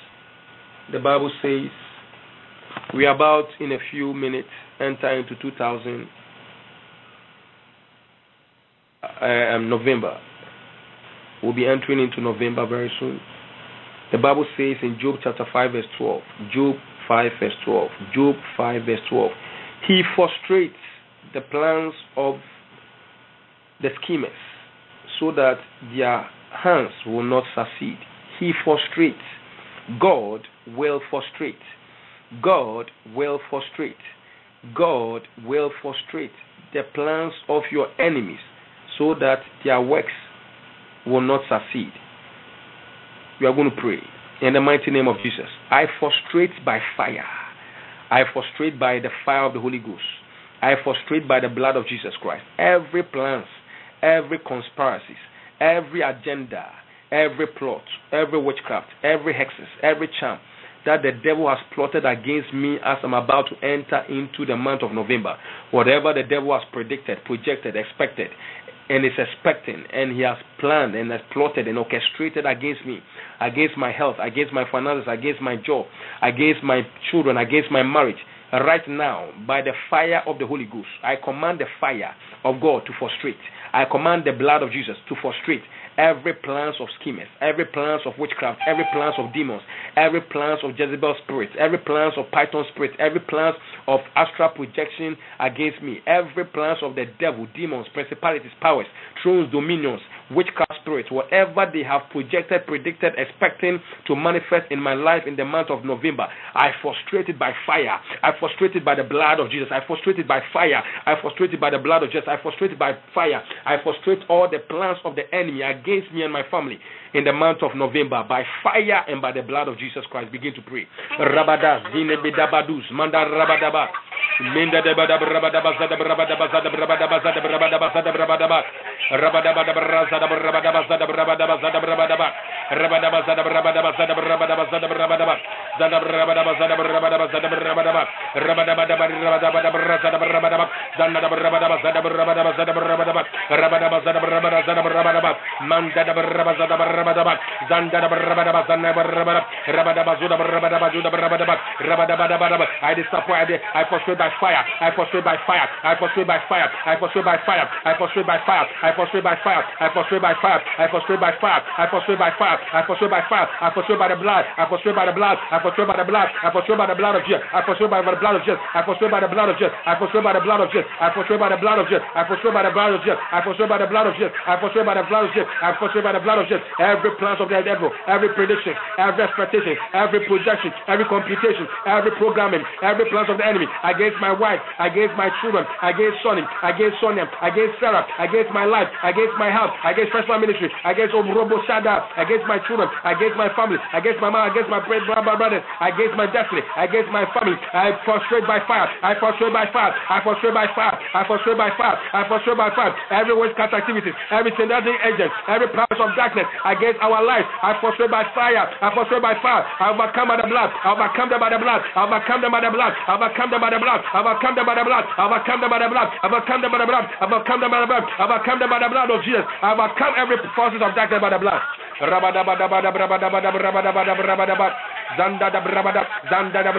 The Bible says we are about in a few minutes enter into 2000 uh, November. We'll be entering into November very soon. The Bible says in Job chapter 5, verse 12, Job 5, verse 12, Job 5, verse 12, He frustrates the plans of the schemers so that their hands will not succeed. He frustrates. God will frustrate. God will frustrate. God will frustrate the plans of your enemies so that their works will not succeed. You are going to pray in the mighty name of Jesus. I frustrate by fire. I frustrate by the fire of the Holy Ghost. I frustrate by the blood of Jesus Christ. Every plans, every conspiracies, every agenda, every plot, every witchcraft, every hexes, every charm that the devil has plotted against me as I'm about to enter into the month of November. Whatever the devil has predicted, projected, expected, and is expecting, and he has planned and has plotted and orchestrated against me, against my health, against my finances, against my job, against my children, against my marriage. Right now, by the fire of the Holy Ghost, I command the fire of God to frustrate. I command the blood of Jesus to frustrate every plans of schemers, every plans of witchcraft, every plans of demons, every plans of Jezebel spirits, every plans of Python spirits, every plans of astral projection against me, every plans of the devil, demons, principalities, powers, thrones, dominions, witchcraft spirits, whatever they have projected, predicted, expecting to manifest in my life in the month of November, I frustrated by fire. I frustrated by the blood of Jesus. I frustrated by fire. I frustrated by the blood of Jesus. I frustrated by fire. I frustrate all the plans of the enemy against me and my family in the month of November by fire and by the blood of Jesus Christ. Begin to pray sadab rabadaba sadab rabadaba sadab rabadaba rabadaba sadab rabadaba sadab rabadaba sadab rabadaba sadab rabadaba sadab rabadaba sadab rabadaba rabadaba daba rabadaba daba sadab rabadaba zanadab rabadaba sadab rabadaba sadab rabadaba rabadaba sadab rabadaba sadab rabadaba mandadab rabadaba sadab rabadaba zandadab rabadaba sanadab I disappoint I frustrate by fire. I frustrate by fire. I frustrate by fire. I frustrate by fire. I frustrate by fire. I frustrate by fire. I frustrate by fire. I frustrate by fire. I frustrate by fire. I frustrate by fire. I frustrate by the blood. I frustrate by the blood. I frustrate by the blood. I frustrate by the blood of Jesus. I frustrate by the blood of Jesus. I frustrate by the blood of Jesus. I frustrate by the blood of Jesus. I frustrate by the blood of Jesus. I frustrate by the blood of Jesus. I frustrate by the blood of Jesus. I frustrate by the blood of Jesus. I frustrate by the blood of Jesus. Every plan of the devil, every prediction, every expectation, every projection, every computation, every programming, every plans of the enemy against my wife, against my children, against Sonny, against Sonia, against Sarah, against my life, against my health, against First Ministry, against Robo Shada, against my children, against my family, against my mom, against my brothers, against my destiny, against my family. I frustrate by fire. I frustrate by fire. I frustrate by fire. I frustrate by fire. I frustrate by fire. Every witchcraft activities, every synergetic agent, every powers of darkness against our life. I frustrate by fire. I frustrate by fire. I overcome by the blood. I overcome them by the blood. I overcome them by the blood. I overcome them by the blood. I overcome them by the blood. Overcome them by the blood. I overcome them by the blood. Overcome them by the blood. Overcome them by the blood of Jesus. I overcome every forces of darkness by the blood. Zanda da brabada, zanda da.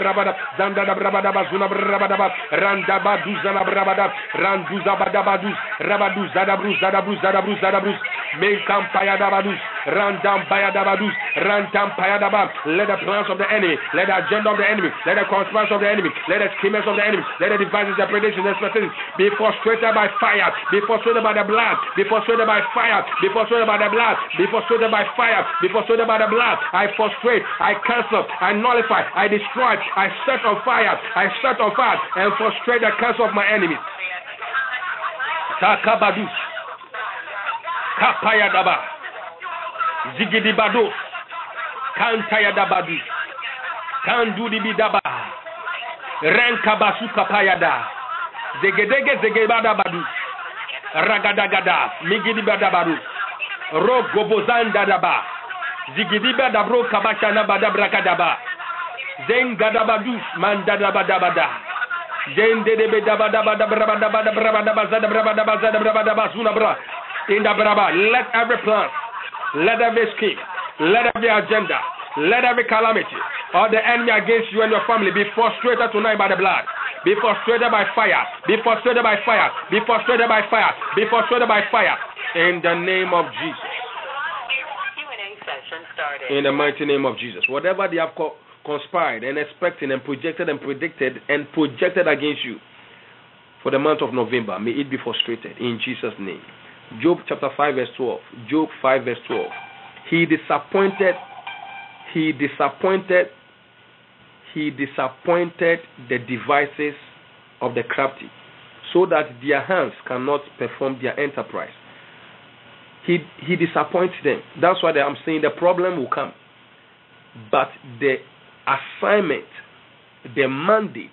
Let the plans of the enemy, let the agenda of the enemy, let the conspiration of the enemy, let the schemes of the enemy, let the devices, the predictions, the strategies be frustrated by fire, be frustrated by the blood, be frustrated by fire, be frustrated by the blood, be frustrated by fire, be frustrated by the blood. I frustrate, I cancel, I nullify, I destroy, I set on fire, I set on fire, and frustrate the curse of my enemies. Takabadus, Kapayadaba, Zigidibado, Kantayadabadu, Kandudibidaba, renkabasukapayada zegedege zegebadabadu ragadagada migidibadabadu rogobozandadaba zigidibadabro kabashanabadabrakadaba zengadabadus mandadabadabada zendedebe dabadabadabrabadabadabrabadabazadabrabadabazadabrabadabazunabra indabraba let every plan let every scheme let every agenda let every calamity or the enemy against you and your family be frustrated tonight by the blood. Be frustrated by fire. Be frustrated by fire. Be frustrated by fire. Be frustrated by fire. In the name of Jesus. In the mighty name of Jesus. Whatever they have co- conspired and expected and projected and predicted and projected against you for the month of November, may it be frustrated in Jesus' name. Job chapter 5, verse 12. Job 5, verse 12. He disappointed he disappointed he disappointed the devices of the crafty so that their hands cannot perform their enterprise. He he disappoints them. That's why i'm saying the problem will come. But the assignment the mandate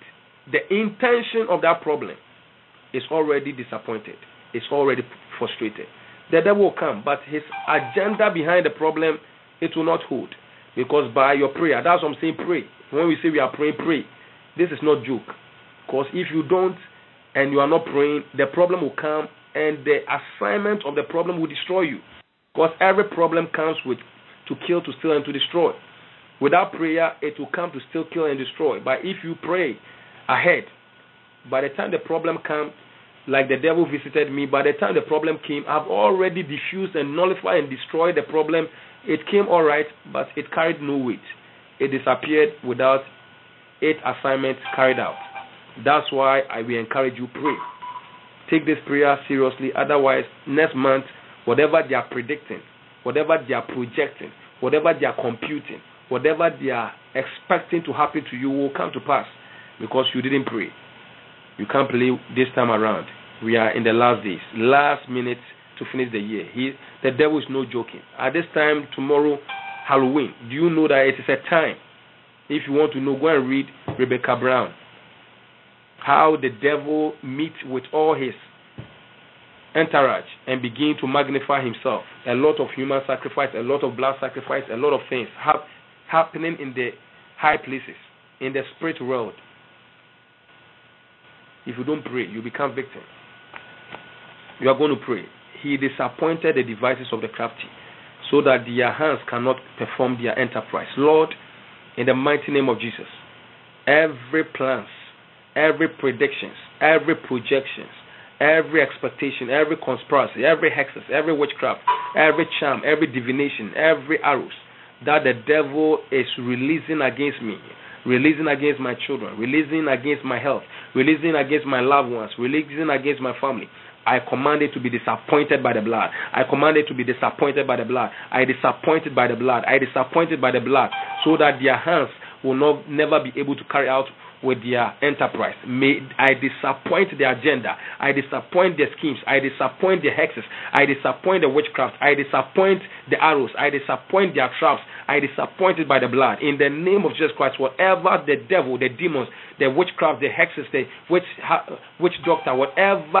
the intention of that problem is already disappointed. It's already frustrated. The devil will come but his agenda behind the problem it will not hold because by your prayer that's what i'm saying pray when we say we are praying, pray. This is not joke. Because if you don't and you are not praying, the problem will come and the assignment of the problem will destroy you. Because every problem comes with to kill, to steal, and to destroy. Without prayer, it will come to steal, kill, and destroy. But if you pray ahead, by the time the problem comes, like the devil visited me, by the time the problem came, I've already diffused and nullified and destroyed the problem. It came all right, but it carried no weight it disappeared without eight assignments carried out. That's why I will encourage you pray. Take this prayer seriously. Otherwise, next month, whatever they are predicting, whatever they are projecting, whatever they are computing, whatever they are expecting to happen to you will come to pass because you didn't pray. You can't play this time around. We are in the last days, last minute to finish the year. He, the devil is no joking. At this time tomorrow, Halloween. Do you know that it is a time? If you want to know, go and read Rebecca Brown. How the devil meets with all his entourage and begin to magnify himself. A lot of human sacrifice, a lot of blood sacrifice, a lot of things have, happening in the high places, in the spirit world. If you don't pray, you become victim. You are going to pray. He disappointed the devices of the crafty so that their hands cannot perform their enterprise. Lord, in the mighty name of Jesus, every plans, every predictions, every projections, every expectation, every conspiracy, every hexes, every witchcraft, every charm, every divination, every arrows that the devil is releasing against me, releasing against my children, releasing against my health, releasing against my loved ones, releasing against my family. I command it to be disappointed by the blood. I command it to be disappointed by the blood. I disappointed by the blood. I disappointed by the blood, so that their hands will not never be able to carry out with their enterprise. May I disappoint the agenda. I disappoint their schemes. I disappoint their hexes. I disappoint the witchcraft. I disappoint the arrows. I disappoint their traps. I disappointed by the blood. In the name of Jesus Christ, whatever the devil, the demons, the witchcraft, the hexes, the witch, witch doctor, whatever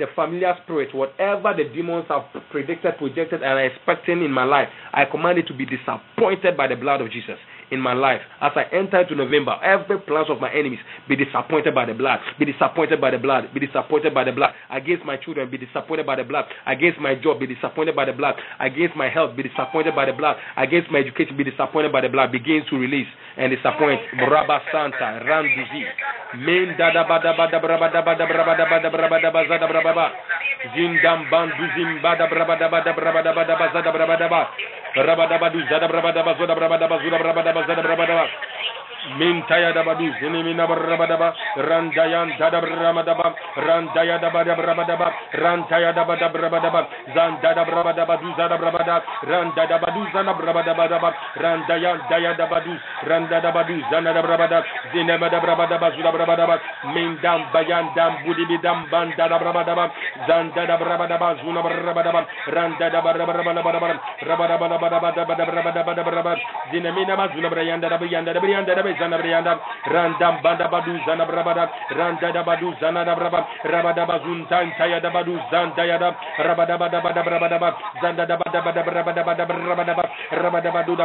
the familiar spirit, whatever the demons have predicted, projected, and are expecting in my life, I command it to be disappointed by the blood of Jesus in my life. As I enter into November, every plans of my enemies be disappointed by the blood, be disappointed by the blood, be disappointed by the blood. Against my children, be disappointed by the blood. Against my job, be disappointed by the blood. Against my health, be disappointed by the blood. Against my education, be disappointed by the blood. Begins to release and disappoint. Braba Santa, da bazada braba ba. Bazada braba da ba. min taya da badu zini mina baraba da ba randayan da da baraba da ba randaya da ba da baraba da ba rantaya da ba da baraba da ba zanda da baraba da badu zada baraba da randa da badu zana baraba da ba da ba randayan daya da badu randa da badu zana da baraba da zina ba da baraba da ba zuda baraba da ba min dam bayan dam budi bi dam ban da da baraba da ba zanda da baraba da ba zuna baraba da ba randa da baraba da ba da ba da ba raba da ba da ba da ba da ba da baraba da ba da baraba zina mina ma zuna barayanda da bayanda da bayanda da zana brianda randam banda badu zana brabada randa da zana da braba rabada bazun tan taya bada bada brabada ba zanda da bada bada brabada bada brabada ba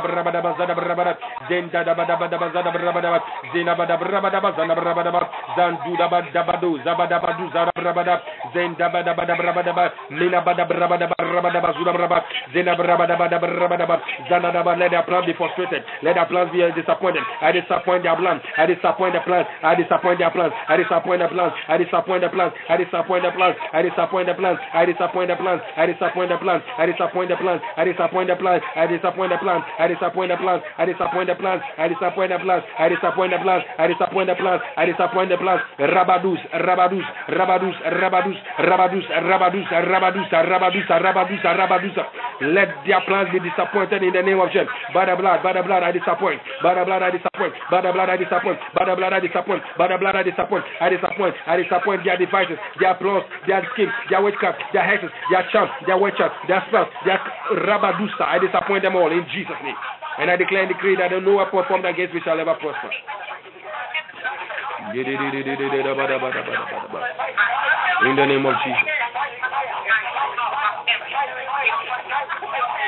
brabada brabada zenda da bada brabada ba zina bada brabada ba zana brabada ba zandu badu zabada badu brabada zenda bada bada brabada bada brabada ba rabada ba brabada zina brabada bada brabada ba zana let plan be frustrated let plans be disappointed I disappoint their plans I disappoint the plans I disappoint their plans I disappoint the plans I disappoint the plans I disappoint the plans I disappoint the plans I disappoint the plans I disappoint the plans I disappoint the plans I disappoint the plans I disappoint the plans I disappoint the plans I disappoint the plans I disappoint the plans I disappoint the plans I disappoint the plans I disappoint the plans Rabadus Rabadus Rabadus rabadus, rabadus, rabadus, rabadus, rabadus, rabadus, rabadus. Let their plans be disappointed in the name of Jesus. By the blood, by the blood, I disappoint. By the blood, I disappoint. By blood, I disappoint. By blood, I disappoint. By blood, I disappoint. I disappoint. I disappoint their devices, their plots, their schemes, their witchcraft, their hexes, their charms, their witches, their spells, their rabadusa. I disappoint them all in Jesus' name. And I declare and decree that no weapon formed against me shall ever prosper. In the name of Jesus.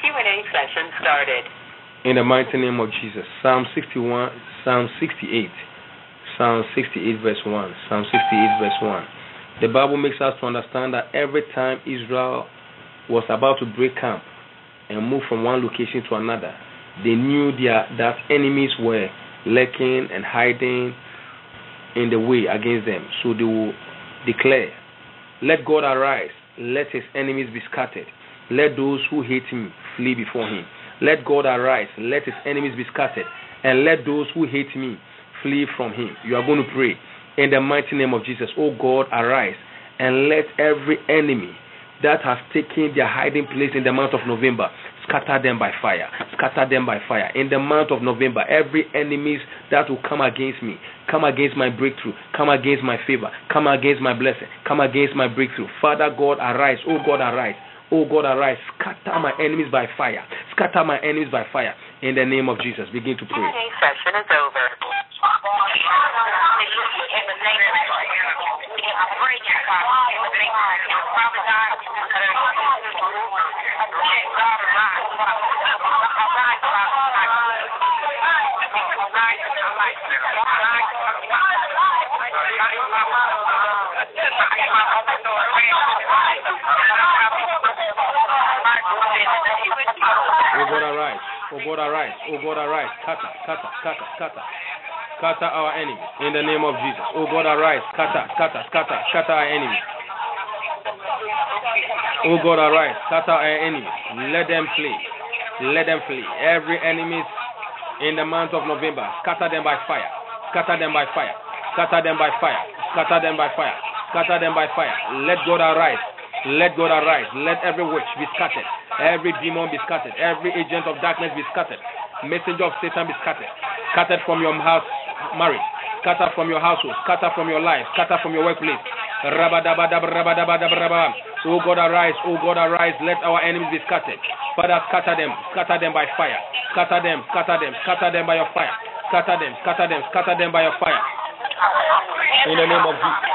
Q&A session started. In the mighty name of Jesus. Psalm 61, Psalm 68. Psalm 68, verse 1. Psalm 68, verse 1. The Bible makes us to understand that every time Israel was about to break camp and move from one location to another, they knew their, that enemies were lurking and hiding in the way against them. So they will declare, Let God arise, let his enemies be scattered. Let those who hate him flee before him. Let God arise, let his enemies be scattered, and let those who hate me flee from him. You are going to pray in the mighty name of Jesus. Oh God, arise and let every enemy that has taken their hiding place in the month of November scatter them by fire. Scatter them by fire. In the month of November, every enemies that will come against me, come against my breakthrough, come against my favor, come against my blessing, come against my breakthrough. Father God, arise. Oh God, arise. Oh God, arise. Scatter my enemies by fire. Scatter my enemies by fire. In the name of Jesus, begin to pray. Session is over. Oh God, arise. Oh God, arise. Oh God, arise. Kata, kata, kata, kata. Scatter our enemies in the name of Jesus. Oh God, arise. Scatter, scatter, scatter, scatter our enemies. Oh God, arise. Scatter our enemies. Let them flee. Let them flee. Every enemies in the month of November, scatter them by fire. Scatter them by fire. Scatter them by fire. Scatter them by fire. Scatter them by fire. Let God arise. Let God arise. Let every witch be scattered. Every demon be scattered. Every agent of darkness be scattered. Messenger of Satan be scattered. Scattered from your house, marriage. Scatter from your household. Scatter from your life. Scatter from your workplace. Oh God, arise. Oh God, arise. Let our enemies be scattered. Father, scatter them. Scatter them by fire. Scatter them. Scatter them. Scatter them by your fire. Scatter them. Scatter them. Scatter them by your fire. In the name of Jesus.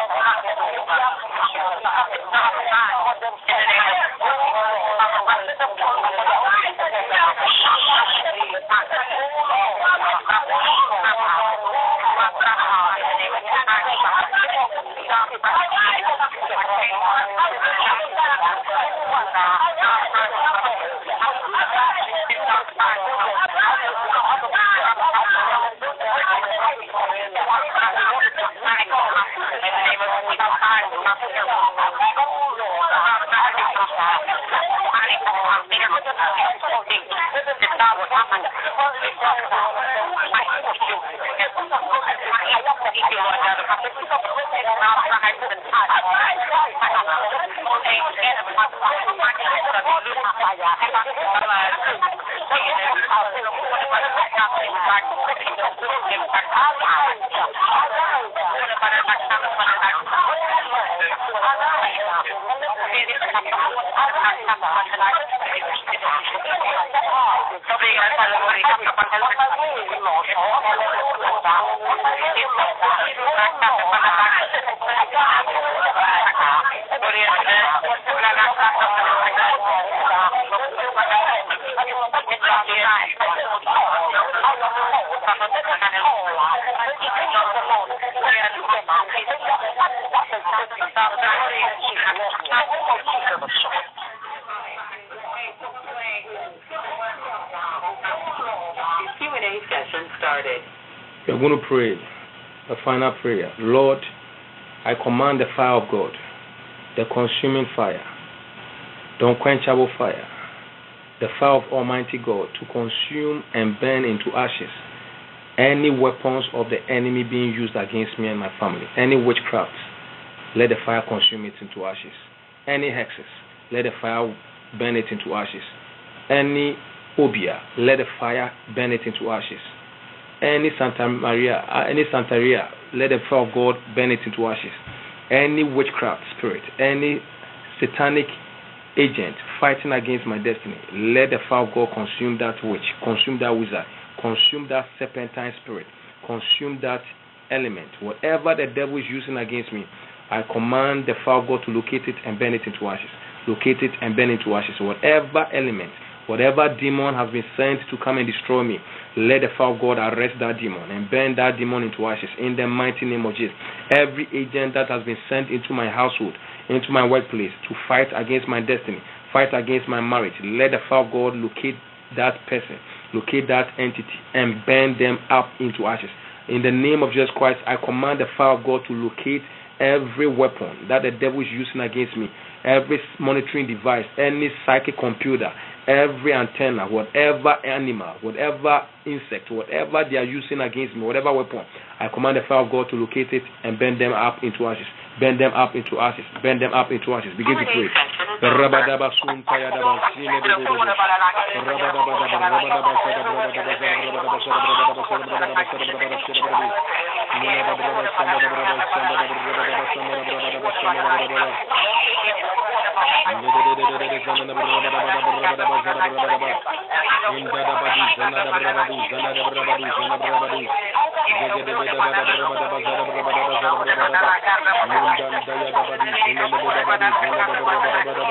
In the name of going to pray a final prayer. Lord, I command the fire of God, the consuming fire, the unquenchable fire, the fire of Almighty God to consume and burn into ashes any weapons of the enemy being used against me and my family, any witchcraft, let the fire consume it into ashes. Any hexes, let the fire burn it into ashes. Any obeah, let the fire burn it into ashes. Any Santa Maria, uh, any Santeria, let the fire of God burn it into ashes. Any witchcraft spirit, any satanic agent fighting against my destiny, let the fire of God consume that witch, consume that wizard, consume that serpentine spirit, consume that element. Whatever the devil is using against me, I command the fire of God to locate it and burn it into ashes. Locate it and burn it into ashes. Whatever element, whatever demon has been sent to come and destroy me, let the fire of God arrest that demon and burn that demon into ashes in the mighty name of Jesus. Every agent that has been sent into my household, into my workplace to fight against my destiny, fight against my marriage, let the fire of God locate that person, locate that entity, and burn them up into ashes. In the name of Jesus Christ, I command the fire of God to locate every weapon that the devil is using against me, every monitoring device, any psychic computer, every antenna, whatever animal, whatever insect, whatever they are using against me, whatever weapon, I command the fire of God to locate it and bend them up into ashes. Bend them up into ashes. Bend them up into ashes. Begin to pray. rabadaba Thank you.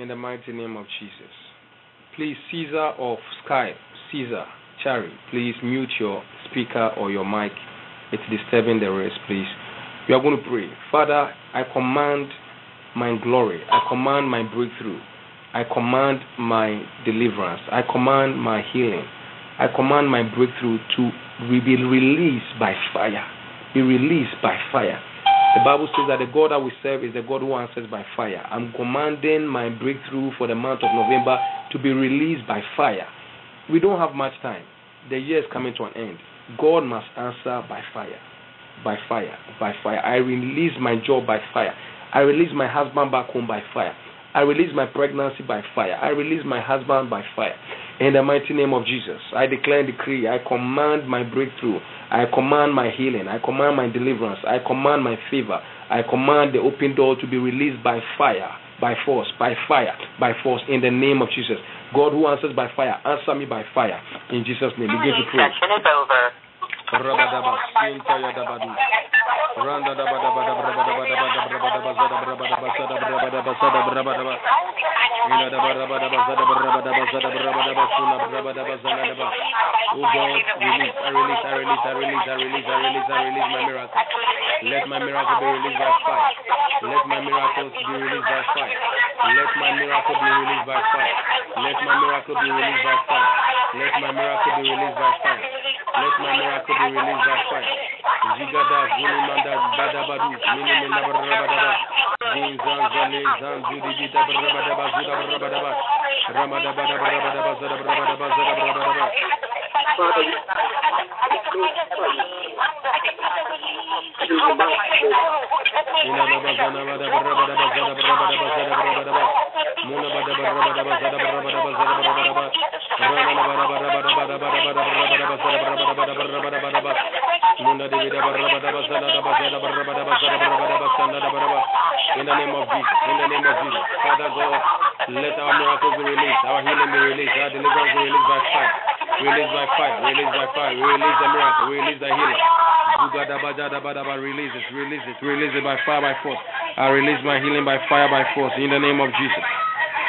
In the mighty name of Jesus. Please, Caesar of Skype, Caesar, Chari, please mute your speaker or your mic. It's disturbing the rest, please. We are going to pray. Father, I command my glory. I command my breakthrough. I command my deliverance. I command my healing. I command my breakthrough to be released by fire. Be released by fire. The Bible says that the God that we serve is the God who answers by fire. I'm commanding my breakthrough for the month of November to be released by fire. We don't have much time. The year is coming to an end. God must answer by fire, by fire, by fire. I release my job by fire. I release my husband back home by fire. I release my pregnancy by fire. I release my husband by fire. In the mighty name of Jesus, I declare and decree, I command my breakthrough, I command my healing, I command my deliverance, I command my favor, I command the open door to be released by fire, by force, by fire, by force, in the name of Jesus. God who answers by fire, answer me by fire. In Jesus' name. Randa da ba da ba da ba da ba da ba da ba da ba da ba da ba da ba da ba da ba da ba da ba da ba da ba Ila da ba da ba da ba da ba da ba da ba da ba da ba da ba sula da ba da ba da da ba Oh God, release, I release, I release, I release, I release, I release, I release my miracle. Let my miracle be released by fire. Let my miracles be released by fire. Let my miracle be released by fire. Let my miracle be released by fire. Let my miracle be released by fire. Let my miracle be released by fire. Zigada, Zulimanda, Badabadu, Minimina, Rabadaba, Zinzan, Zane, Zanzudi, Rabadaba, Zudabadaba, Ramadaba, Rabadaba, Zadabadaba, Zadabadaba. Father, we Thank you in the name of Jesus in the name of Jesus Father God let our miracle be released our healing be released our deliverance be released by fire release by fire release by fire we release the miracle we release the healing Release it, release it, release it by fire, by force. I release my healing by fire, by force. In the name of Jesus.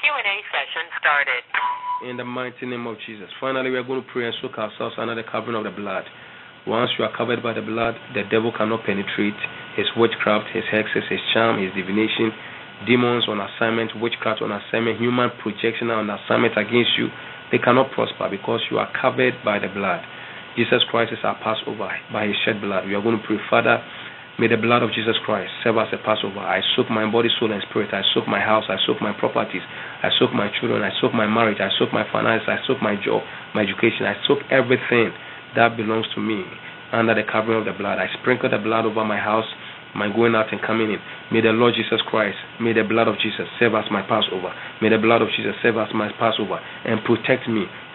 Q&A session started. In the mighty name of Jesus. Finally, we are going to pray and soak ourselves under the covering of the blood. Once you are covered by the blood, the devil cannot penetrate his witchcraft, his hexes, his charm, his divination, demons on assignment, witchcraft on assignment, human projection on assignment against you. They cannot prosper because you are covered by the blood. Jesus Christ is our Passover by his shed blood. We are going to pray, Father. May the blood of Jesus Christ serve as a Passover. I soak my body, soul, and spirit. I soak my house. I soak my properties. I soak my children. I soak my marriage. I soak my finances. I soak my job, my education. I soak everything that belongs to me under the covering of the blood. I sprinkle the blood over my house, my going out and coming in. May the Lord Jesus Christ, may the blood of Jesus serve as my Passover. May the blood of Jesus serve as my Passover and protect me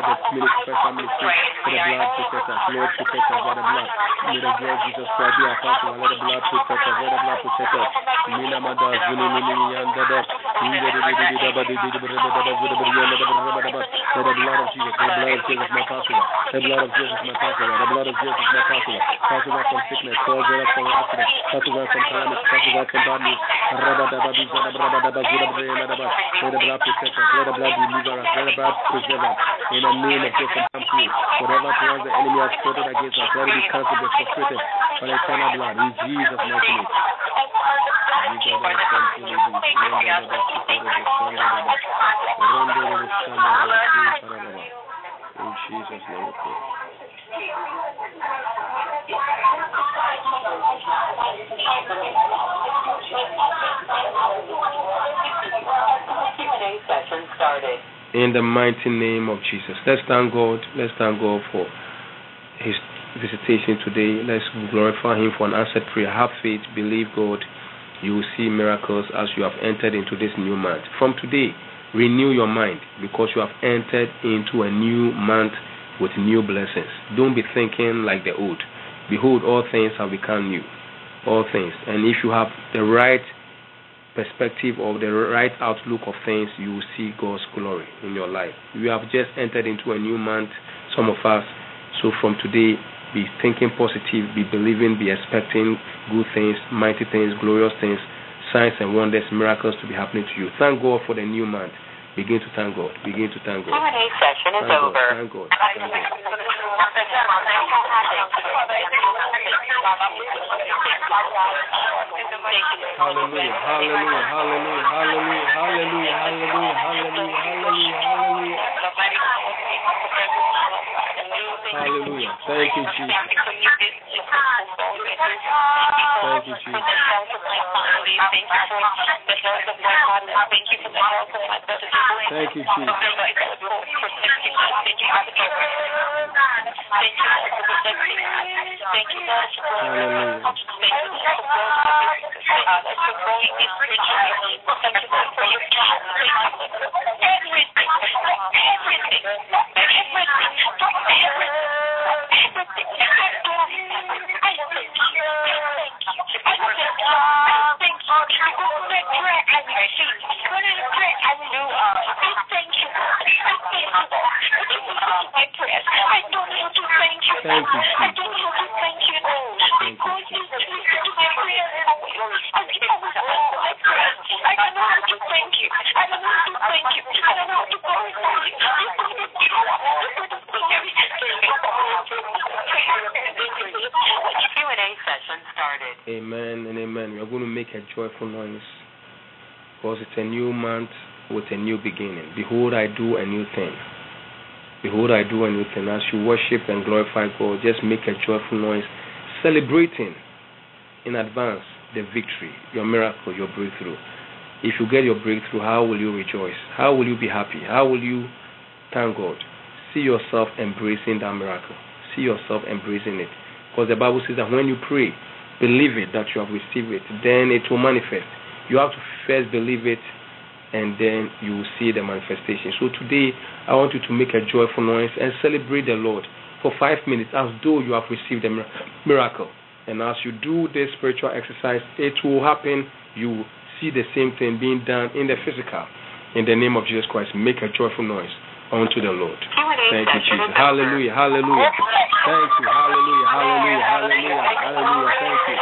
ministry family. Let the blood protect. Lord protect us. The blood. May the blood Jesus Christ be our passover. Let the blood protect. Let the blood protect. Mina mada zuni nini yanda da. Inga di di di di da ba di di di ba da ba da ba da da ba da ba da ba da ba. Let the blood of Jesus. The blood of Jesus my passover. The blood of Jesus my passover. The blood of Jesus my passover. Passover from sickness. Passover from accident. Passover from calamity. Passover from bad news. Rabba da ba di za da ba da ba da zuda ba da da ba. Let the blood protect us. Let the blood deliver us. Let the blood preserve us. In the name of Jesus, to you. Whatever plans the enemy has plotted against us, let it be cancelled and frustrated by the eternal blood. In Jesus' mighty name. In Jesus' name we pray. Session started. In the mighty name of Jesus. Let's thank God. Let's thank God for His visitation today. Let's glorify Him for an answered prayer. Have faith. Believe God. You will see miracles as you have entered into this new month. From today, renew your mind because you have entered into a new month with new blessings. Don't be thinking like the old. Behold, all things have become new. All things. And if you have the right perspective or the right outlook of things, you will see God's glory in your life. We have just entered into a new month, some of us. So from today, be thinking positive, be believing, be expecting good things, mighty things, glorious things, signs and wonders, miracles to be happening to you. Thank God for the new month. Begin to thank God. Begin to thank God. Q&A session is Thank God. over. Thank God. Thank God. Hallelujah, hallelujah, hallelujah, hallelujah, hallelujah, hallelujah, hallelujah, hallelujah, hallelujah. Hallelujah. Thank you, Jesus. Thank you, Jesus. Thank you, Jesus. Thank you, Jesus. Hallelujah everything, everything, everything, everything. I thank you, I thank you. I thank you, I thank you. Joyful noise because it's a new month with a new beginning. Behold, I do a new thing. Behold, I do a new thing. As you worship and glorify God, just make a joyful noise, celebrating in advance the victory, your miracle, your breakthrough. If you get your breakthrough, how will you rejoice? How will you be happy? How will you thank God? See yourself embracing that miracle. See yourself embracing it. Because the Bible says that when you pray, believe it that you have received it, then it will manifest. You have to first believe it, and then you will see the manifestation. So today, I want you to make a joyful noise and celebrate the Lord for five minutes as though you have received a miracle. And as you do this spiritual exercise, it will happen. You will see the same thing being done in the physical. In the name of Jesus Christ, make a joyful noise unto the Lord. Thank you, Jesus. Hallelujah, hallelujah. Thank you, hallelujah, hallelujah, hallelujah, hallelujah. Thank you.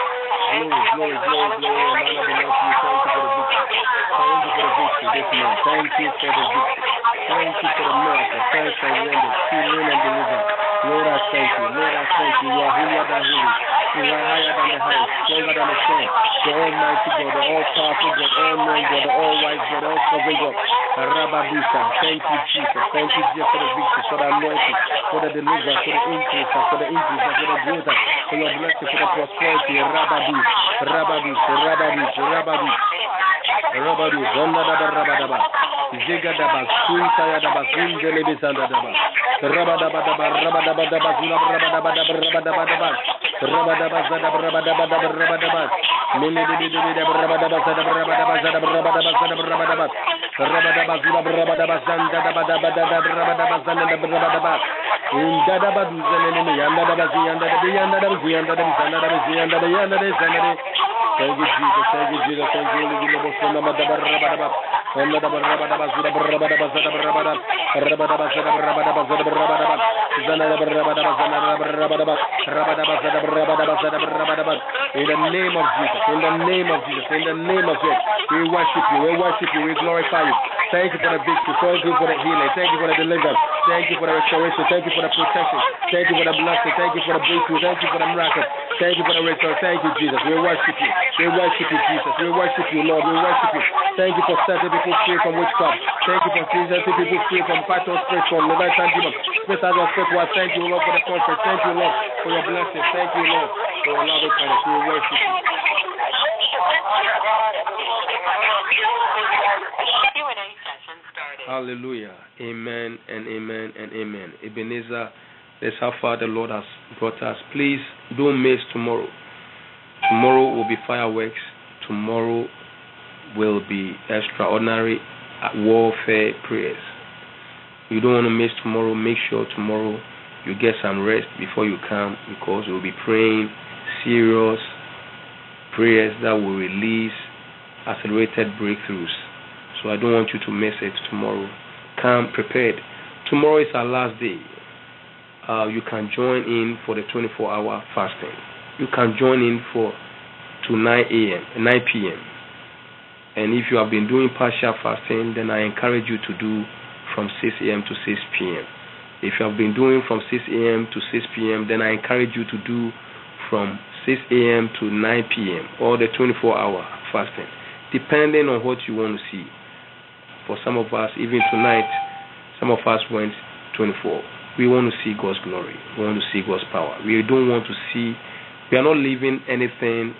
Glory, glory, glory, glory. and honor belongs to you. Thank you for the victory. Thank you for the victory this month. Thank you for the victory. Thank you for the miracle. Thanks and wonders. Healing and deliverance. Lord, I thank you. Lord, I thank you. You are holier than holy. You are higher than the highest, stronger than the strong. The Almighty God, the all-powerful God, all-knowing God, the all-wise God, all-sovereign God. Rabadusa. Thank you, Jesus. Thank you, Jesus, for the victory, for the anointing, for the deliverance, for the increase, for the increase, for the growth, for your blessing, for the prosperity. Rabadu, Rabadu, Rabadu, Rabadu. Rabadu, Zonda Daba Rabadaba, Ziga Daba, Sunta Yadaba, Zunjele Bizanda Daba, Rabadaba Daba, Rabadaba Daba, Zula Rabadaba Daba, Rabadaba Daba, Rabadaba Zada Rabadaba Daba, Rabadaba, Mini Didi Didi Daba, Rabadaba Zada Rabadaba Zada Rabadaba Zada Rabadaba, Rabadaba Zula Rabadaba Zanda Daba Daba Daba, Rabadaba Zanda Daba Rabadaba, Inda Daba. Zunjele Yanda Daba Ziyanda Daba Yanda Daba Ziyanda Daba Zanda Daba Ziyanda Daba Yanda Daba Zanda Daba. Thank you, Jesus. Thank you, Jesus. Thank you, Holy Ghost. In the name of Jesus, in the name of Jesus, in the name of Jesus, we worship you, we worship you, we glorify you. Thank you for the victory. Thank you for the healing. Thank you for the deliverance. Thank you for the restoration. Thank you for the protection. Thank you for the blessing. Thank you for the breakthrough. Thank you for the miracle. Thank you for the restoration. Thank you, Jesus. We worship you. We worship you, Jesus. We worship you, Lord. We worship you. Thank you for setting people free from witchcraft. Thank you for setting people free from battle spirits, from Leviathan demons. Spirit was. Thank you, Lord, for the conference. Thank you, Lord, for your blessings. Thank you, Lord, for your loving kindness. We worship you. Q&A session started. Hallelujah. Amen and amen and amen. Ebenezer, that's how far the Lord has brought us. Please don't miss tomorrow. Tomorrow will be fireworks. Tomorrow will be extraordinary warfare prayers. You don't want to miss tomorrow. Make sure tomorrow you get some rest before you come because we'll be praying serious prayers that will release accelerated breakthroughs. So I don't want you to miss it tomorrow. Come prepared. Tomorrow is our last day. Uh, you can join in for the 24 hour fasting. You can join in for to 9 a.m. 9 p.m. And if you have been doing partial fasting, then I encourage you to do from 6 a.m. to 6 p.m. If you have been doing from 6 a.m. to 6 p.m., then I encourage you to do from 6 a.m. to 9 p.m. or the 24 hour fasting, depending on what you want to see. For some of us, even tonight, some of us went 24. We want to see God's glory. We want to see God's power. We don't want to see, we are not leaving anything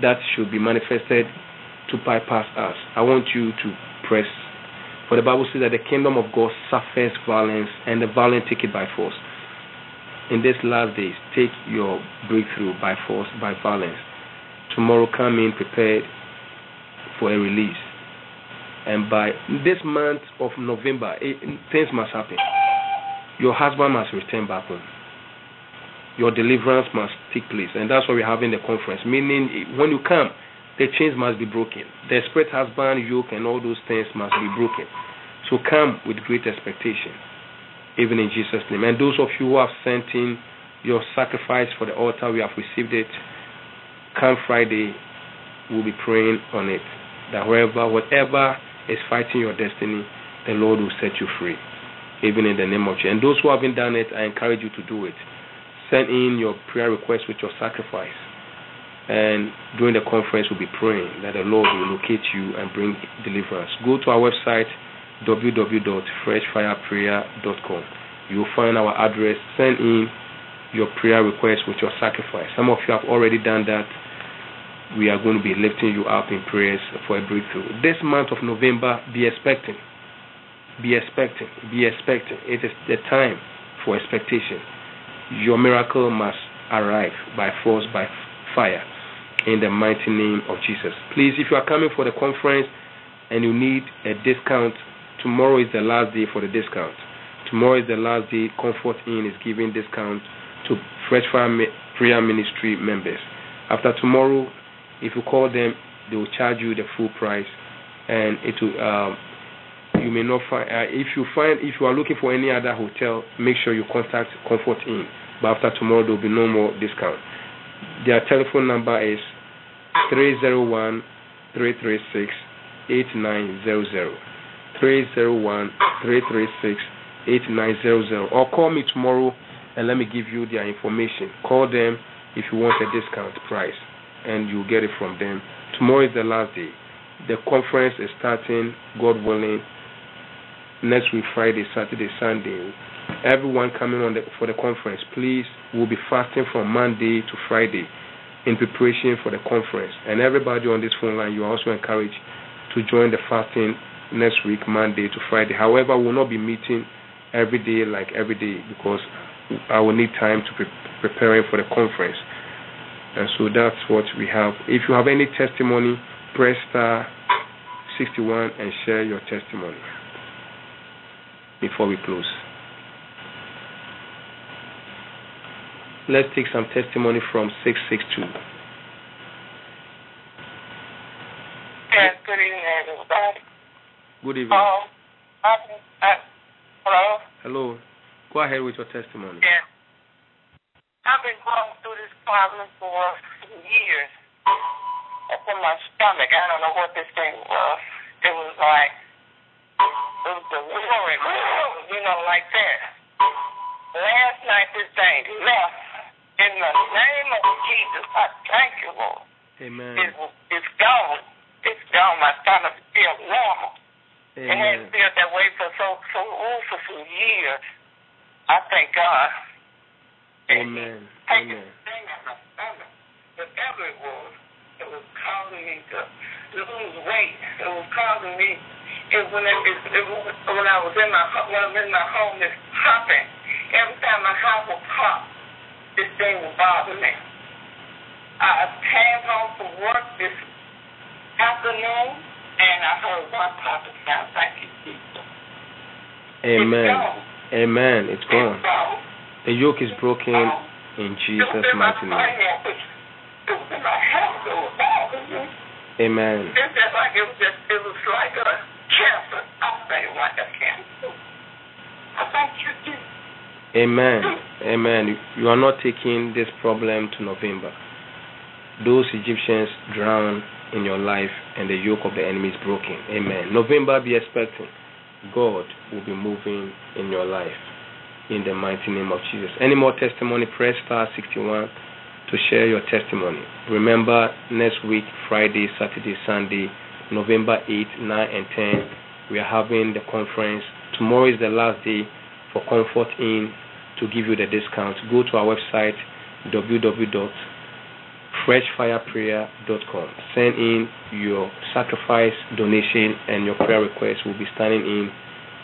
that should be manifested to bypass us. I want you to press. For the Bible says that the kingdom of God suffers violence, and the violent take it by force. In these last days, take your breakthrough by force, by violence. Tomorrow, come in prepared for a release. And by this month of November, it, things must happen. Your husband must return back home your deliverance must take place. And that's why we're having the conference. Meaning, eh, when you come, the chains must be broken. The spirit husband, yoke, and all those things must be broken. So come with great expectation, even in Jesus' name. And those of you who have sent in your sacrifice for the altar, we have received it. Come Friday, we'll be praying on it. That wherever, whatever is fighting your destiny, the Lord will set you free, even in the name of Jesus. And those who haven't done it, I encourage you to do it send in your prayer request with your sacrifice. And during the conference, we'll be praying that the Lord will locate you and bring deliverance. Go to our website, www.freshfireprayer.com. You'll find our address. Send in your prayer request with your sacrifice. Some of you have already done that. We are going to be lifting you up in prayers for a breakthrough. This month of November, be expecting. Be expecting. Be expecting. It is the time for expectation your miracle must arrive by force, by fire, in the mighty name of Jesus. Please, if you are coming for the conference and you need a discount, tomorrow is the last day for the discount. Tomorrow is the last day Comfort Inn is giving discount to Fresh Fire Prayer Ministry members. After tomorrow, if you call them, they will charge you the full price, and it will. Uh, you may not find. Uh, if you find, if you are looking for any other hotel, make sure you contact Comfort Inn. But after tomorrow, there will be no more discount. Their telephone number is 301 336 8900. 301 336 8900. Or call me tomorrow and let me give you their information. Call them if you want a discount price and you'll get it from them. Tomorrow is the last day. The conference is starting, God willing, next week, Friday, Saturday, Sunday everyone coming on the, for the conference, please, we'll be fasting from Monday to Friday in preparation for the conference. And everybody on this phone line, you are also encouraged to join the fasting next week, Monday to Friday. However, we'll not be meeting every day like every day because I will need time to pre- preparing for the conference. And so that's what we have. If you have any testimony, press star 61 and share your testimony before we close. Let's take some testimony from 662. Yes, good evening, everybody. Good evening. Um, I, I, hello? Hello. Go ahead with your testimony. Yeah. I've been going through this problem for years. Up in my stomach, I don't know what this thing was. It was like, it was the roaring, you know, like that. Last night, this thing left in the name of Jesus, I thank you, Lord. Amen. It's, it's gone. It's gone. My stomach feels normal. It hasn't felt that way for so so oh, for some years. I thank God. Amen. Take Amen. this thing out my stomach. Whatever it was, it was causing me to lose weight. It was causing me it, when it, it, it, when I was in my when I'm in my home, it's popping. Every time my house will pop, this thing bother me. I came home from work this afternoon, and I heard one popping sound. Thank you, Jesus. Amen. It's. Amen. It's gone. It's gone. The yoke is broken in Jesus' mighty name. Amen. Amen. Amen. You are not taking this problem to November. Those Egyptians drown in your life and the yoke of the enemy is broken. Amen. November, be expecting. God will be moving in your life in the mighty name of Jesus. Any more testimony? Press star 61 to share your testimony. Remember, next week, Friday, Saturday, Sunday, November 8, 9, and 10, we are having the conference. Tomorrow is the last day for Comfort Inn to give you the discount. Go to our website www.freshfireprayer.com. Send in your sacrifice, donation, and your prayer request. We'll be standing in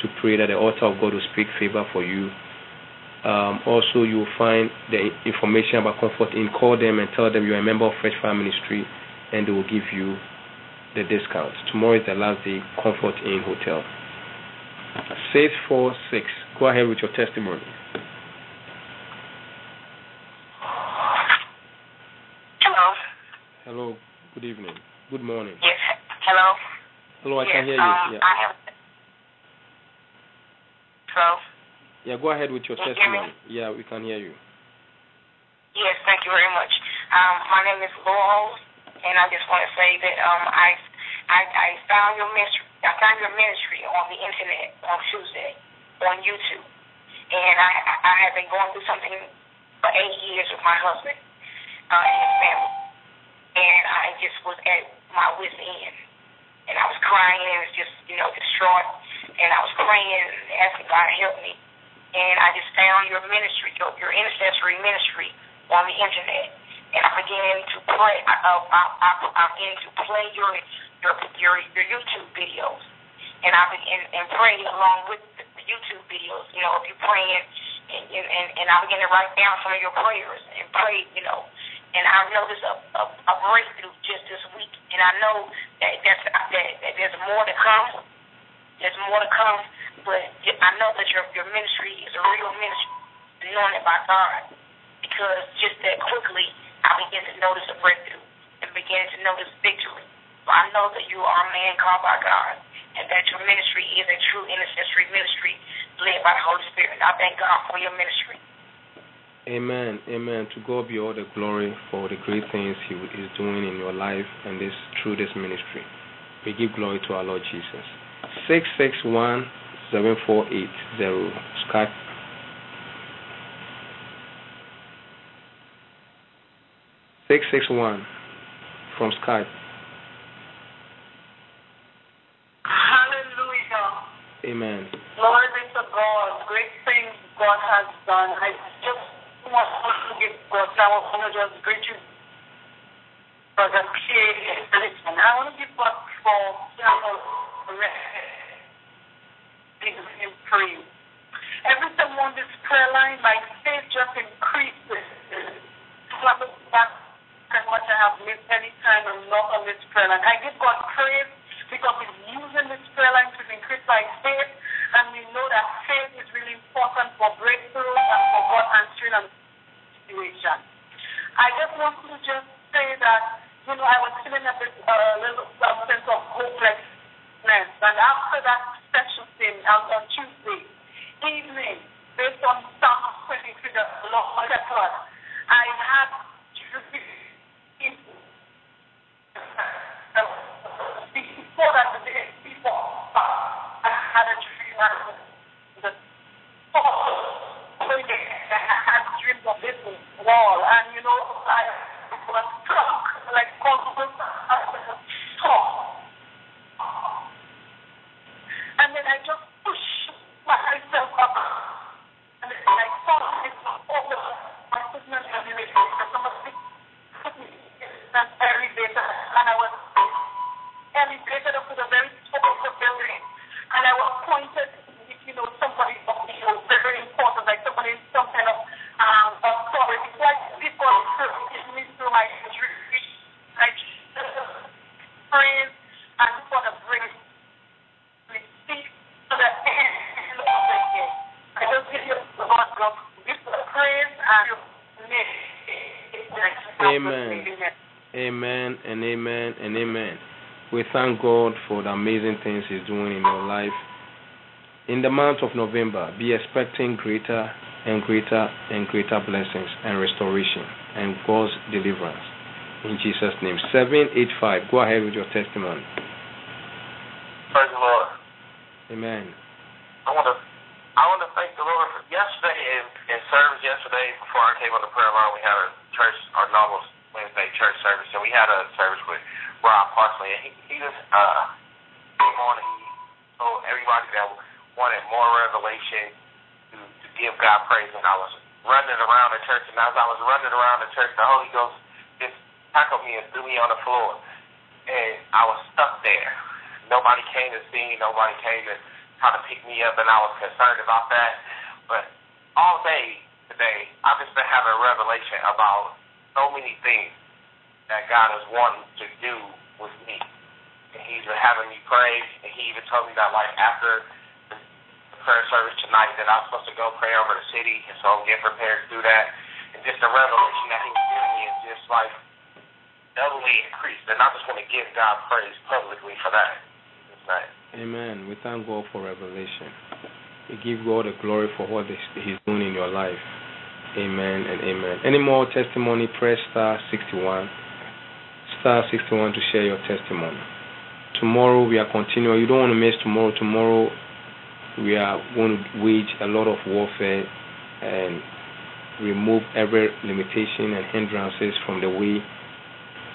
to pray that the altar of God will speak favor for you. Um, also, you will find the information about Comfort Inn. Call them and tell them you're a member of Fresh Fire Ministry, and they will give you the discount. Tomorrow is the last day, Comfort Inn Hotel. 646. Go ahead with your testimony. Hello. Hello, good evening. Good morning. Yes. Hello. Hello, I yes, can hear um, you. Yeah. I have. Hello. Yeah, go ahead with your Can you testimony. Yeah, we can hear you. Yes, thank you very much. Um, my name is Laurel, and I just want to say that um, I, I, I found your ministry. I found your ministry on the internet on Tuesday on YouTube, and I, I have been going through something for eight years with my husband uh, and his family, and I just was at my wit's end, and I was crying and was just you know distraught, and I was praying and asking God to help me, and I just found your ministry, your, your intercessory ministry on the internet, and I began to play. I, I, I, I, began to play your your your, your YouTube videos, and I began and pray along with the, the YouTube videos. You know, if you're praying, and, and and I began to write down some of your prayers and pray. You know, and I noticed a, a, a breakthrough just this week, and I know that that's that, that there's more to come. There's more to come, but I know that your your ministry is a real ministry, anointed by God because just that quickly I began to notice a breakthrough and began to notice victory. So I know that you are a man called by God and that your ministry is a true intercessory ministry led by the Holy Spirit. I thank God for your ministry. Amen. Amen. To God be all the glory for the great things He is doing in your life and this through this ministry. We give glory to our Lord Jesus. Six six one seven four eight zero Skype. Six six one from Skype. Hallelujah. Amen. Glory be to God. Great things God has done. I just want to give God, I want to just greet you for the creation. I want to give God for in praise. Every time on this prayer line, my faith just increases. Like that and what I have missed any time I'm not on this prayer line. I give God praise because He's using this prayer line to increase my faith, and we know that faith is really important for breakthrough and for God answering a situation. I just want to just say that, you know, I was feeling a bit, a uh, little some sense of hopelessness, and after that session thing on Tuesday evening, based on Psalm 23, the Lord Shepherd, I had before that, the day before, I had a dream. The I had dreams of this wall, and you know, I was struck like constant talk. And then I just graduated up with a very small building, And I was pointed. We thank God for the amazing things He's doing in your life. In the month of November, be expecting greater and greater and greater blessings and restoration and God's deliverance. In Jesus' name. 785. Go ahead with your testimony. Praise the Lord. Amen. I want to I want to thank the Lord for yesterday in, in service yesterday before I came on the prayer line we had a church our normal Wednesday church service and we had a service with Rod Parsley and he, he was uh came on and he told everybody that wanted more revelation to, to give God praise and I was running around the church and as I was running around the church the Holy Ghost just tackled me and threw me on the floor and I was stuck there. Nobody came to see me, nobody came to try to pick me up, and I was concerned about that. But all day today, I've just been having a revelation about so many things that God is wanting to do with me. And He's been having me pray, and He even told me that, like, after prayer service tonight, that I'm supposed to go pray over the city, and so I'm getting prepared to do that. And just the revelation that He's giving me is just like doubly increased, and I just want to give God praise publicly for that. Amen. We thank God for revelation. We give God the glory for what He's doing in your life. Amen and amen. Any more testimony? Press star 61. Star 61 to share your testimony. Tomorrow we are continuing. You don't want to miss tomorrow. Tomorrow we are going to wage a lot of warfare and remove every limitation and hindrances from the way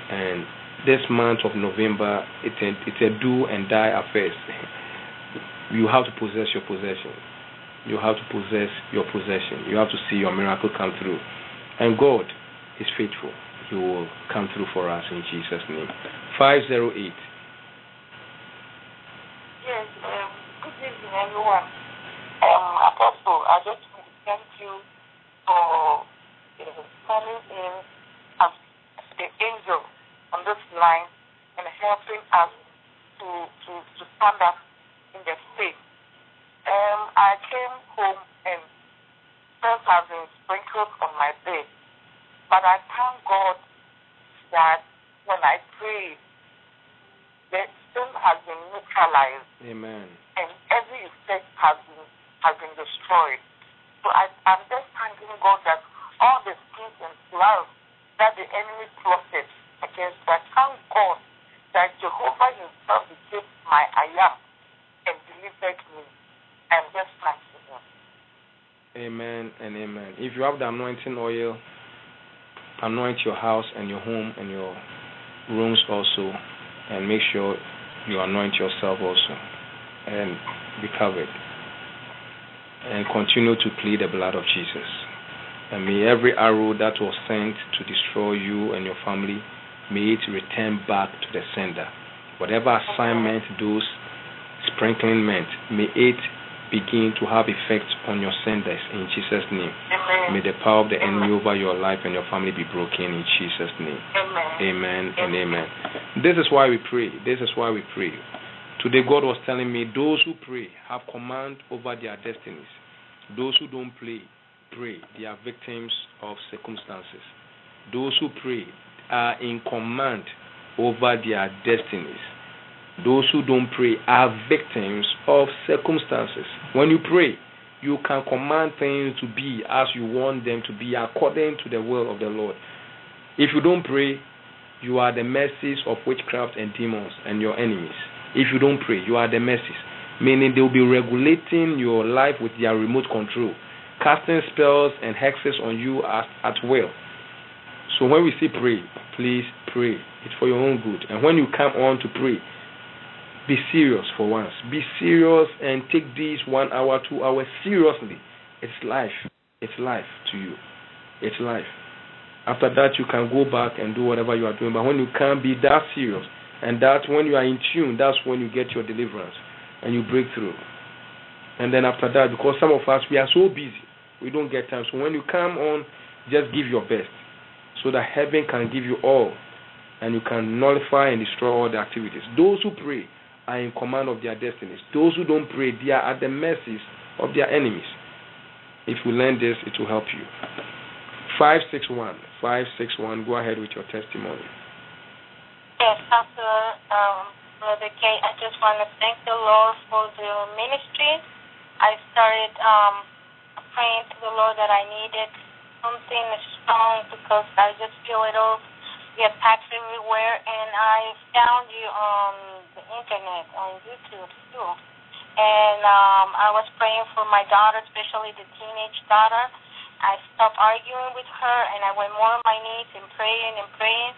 and this month of November, it's a, it's a do and die affair. You have to possess your possession. You have to possess your possession. You have to see your miracle come through. And God is faithful. He will come through for us in Jesus' name. 508. Yes, um, good evening, everyone. Um, Apostle, I just want to thank you for uh, coming in as the angel on this line and helping us to, to, to stand up in the faith. Um, I came home and first have been sprinkled on my bed. But I thank God that when I prayed, the sin has been neutralized. Amen. And every effect has been has been destroyed. So I, I'm just thanking God that all the schemes and plans that the enemy plotted against that. Thank God that Jehovah Himself became my I am and delivered me. And just thanking Him. Amen and amen. If you have the anointing oil, anoint your house and your home and your rooms also, and make sure you anoint yourself also, and be covered. And continue to plead the blood of Jesus. And may every arrow that was sent to destroy you and your family may it return back to the sender. Whatever assignment those sprinkling meant, may it begin to have effect on your senders in Jesus' name. Amen. May the power of the enemy over your life and your family be broken in Jesus' name. Amen. Amen and amen. This is why we pray. This is why we pray. Today, God was telling me those who pray have command over their destinies. Those who don't pray, pray, they are victims of circumstances. Those who pray are in command over their destinies. Those who don't pray are victims of circumstances. When you pray, you can command things to be as you want them to be according to the will of the Lord. If you don't pray, you are the mercies of witchcraft and demons and your enemies. If you don't pray, you are the mercies, meaning they will be regulating your life with their remote control, casting spells and hexes on you at, at will. So when we say pray, please pray. It's for your own good. And when you come on to pray, be serious for once. Be serious and take this one hour, two hours seriously. It's life. It's life to you. It's life. After that, you can go back and do whatever you are doing. But when you can't be that serious, and that when you are in tune, that's when you get your deliverance and you break through. And then after that, because some of us, we are so busy, we don't get time. So when you come on, just give your best so that heaven can give you all and you can nullify and destroy all the activities. Those who pray are in command of their destinies. Those who don't pray, they are at the mercies of their enemies. If you learn this, it will help you. 561. 561. Go ahead with your testimony. Yes, Pastor um, Brother Kay, I just want to thank the Lord for the ministry. I started um, praying to the Lord that I needed something strong because I just feel it all get attacks everywhere, and I found you on the internet, on YouTube too. And um, I was praying for my daughter, especially the teenage daughter. I stopped arguing with her, and I went more on my knees and praying and praying,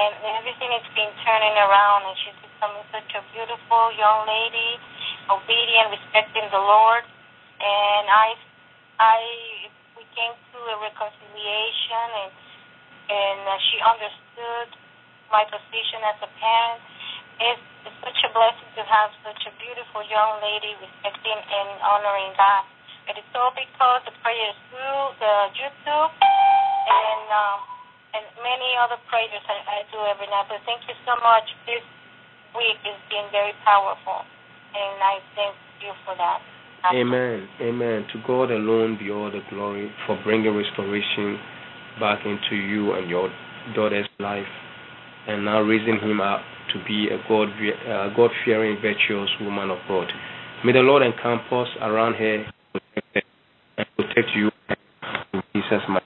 and everything is been turning around, and she's becoming such a beautiful young lady, obedient, respecting the Lord. And I, I, we came to a reconciliation, and and uh, she understood my position as a parent. It's, it's such a blessing to have such a beautiful young lady respecting and honoring God. And it's all because the prayers through the YouTube and um, and many other prayers I, I do every night. But thank you so much. This week has been very powerful, and I thank you for that. Amen. Amen. To God alone be all the glory for bringing restoration back into you and your daughter's life, and now raising him up to be a God uh, God fearing, virtuous woman of God. May the Lord encamp us around her, protect and you. In Jesus' mighty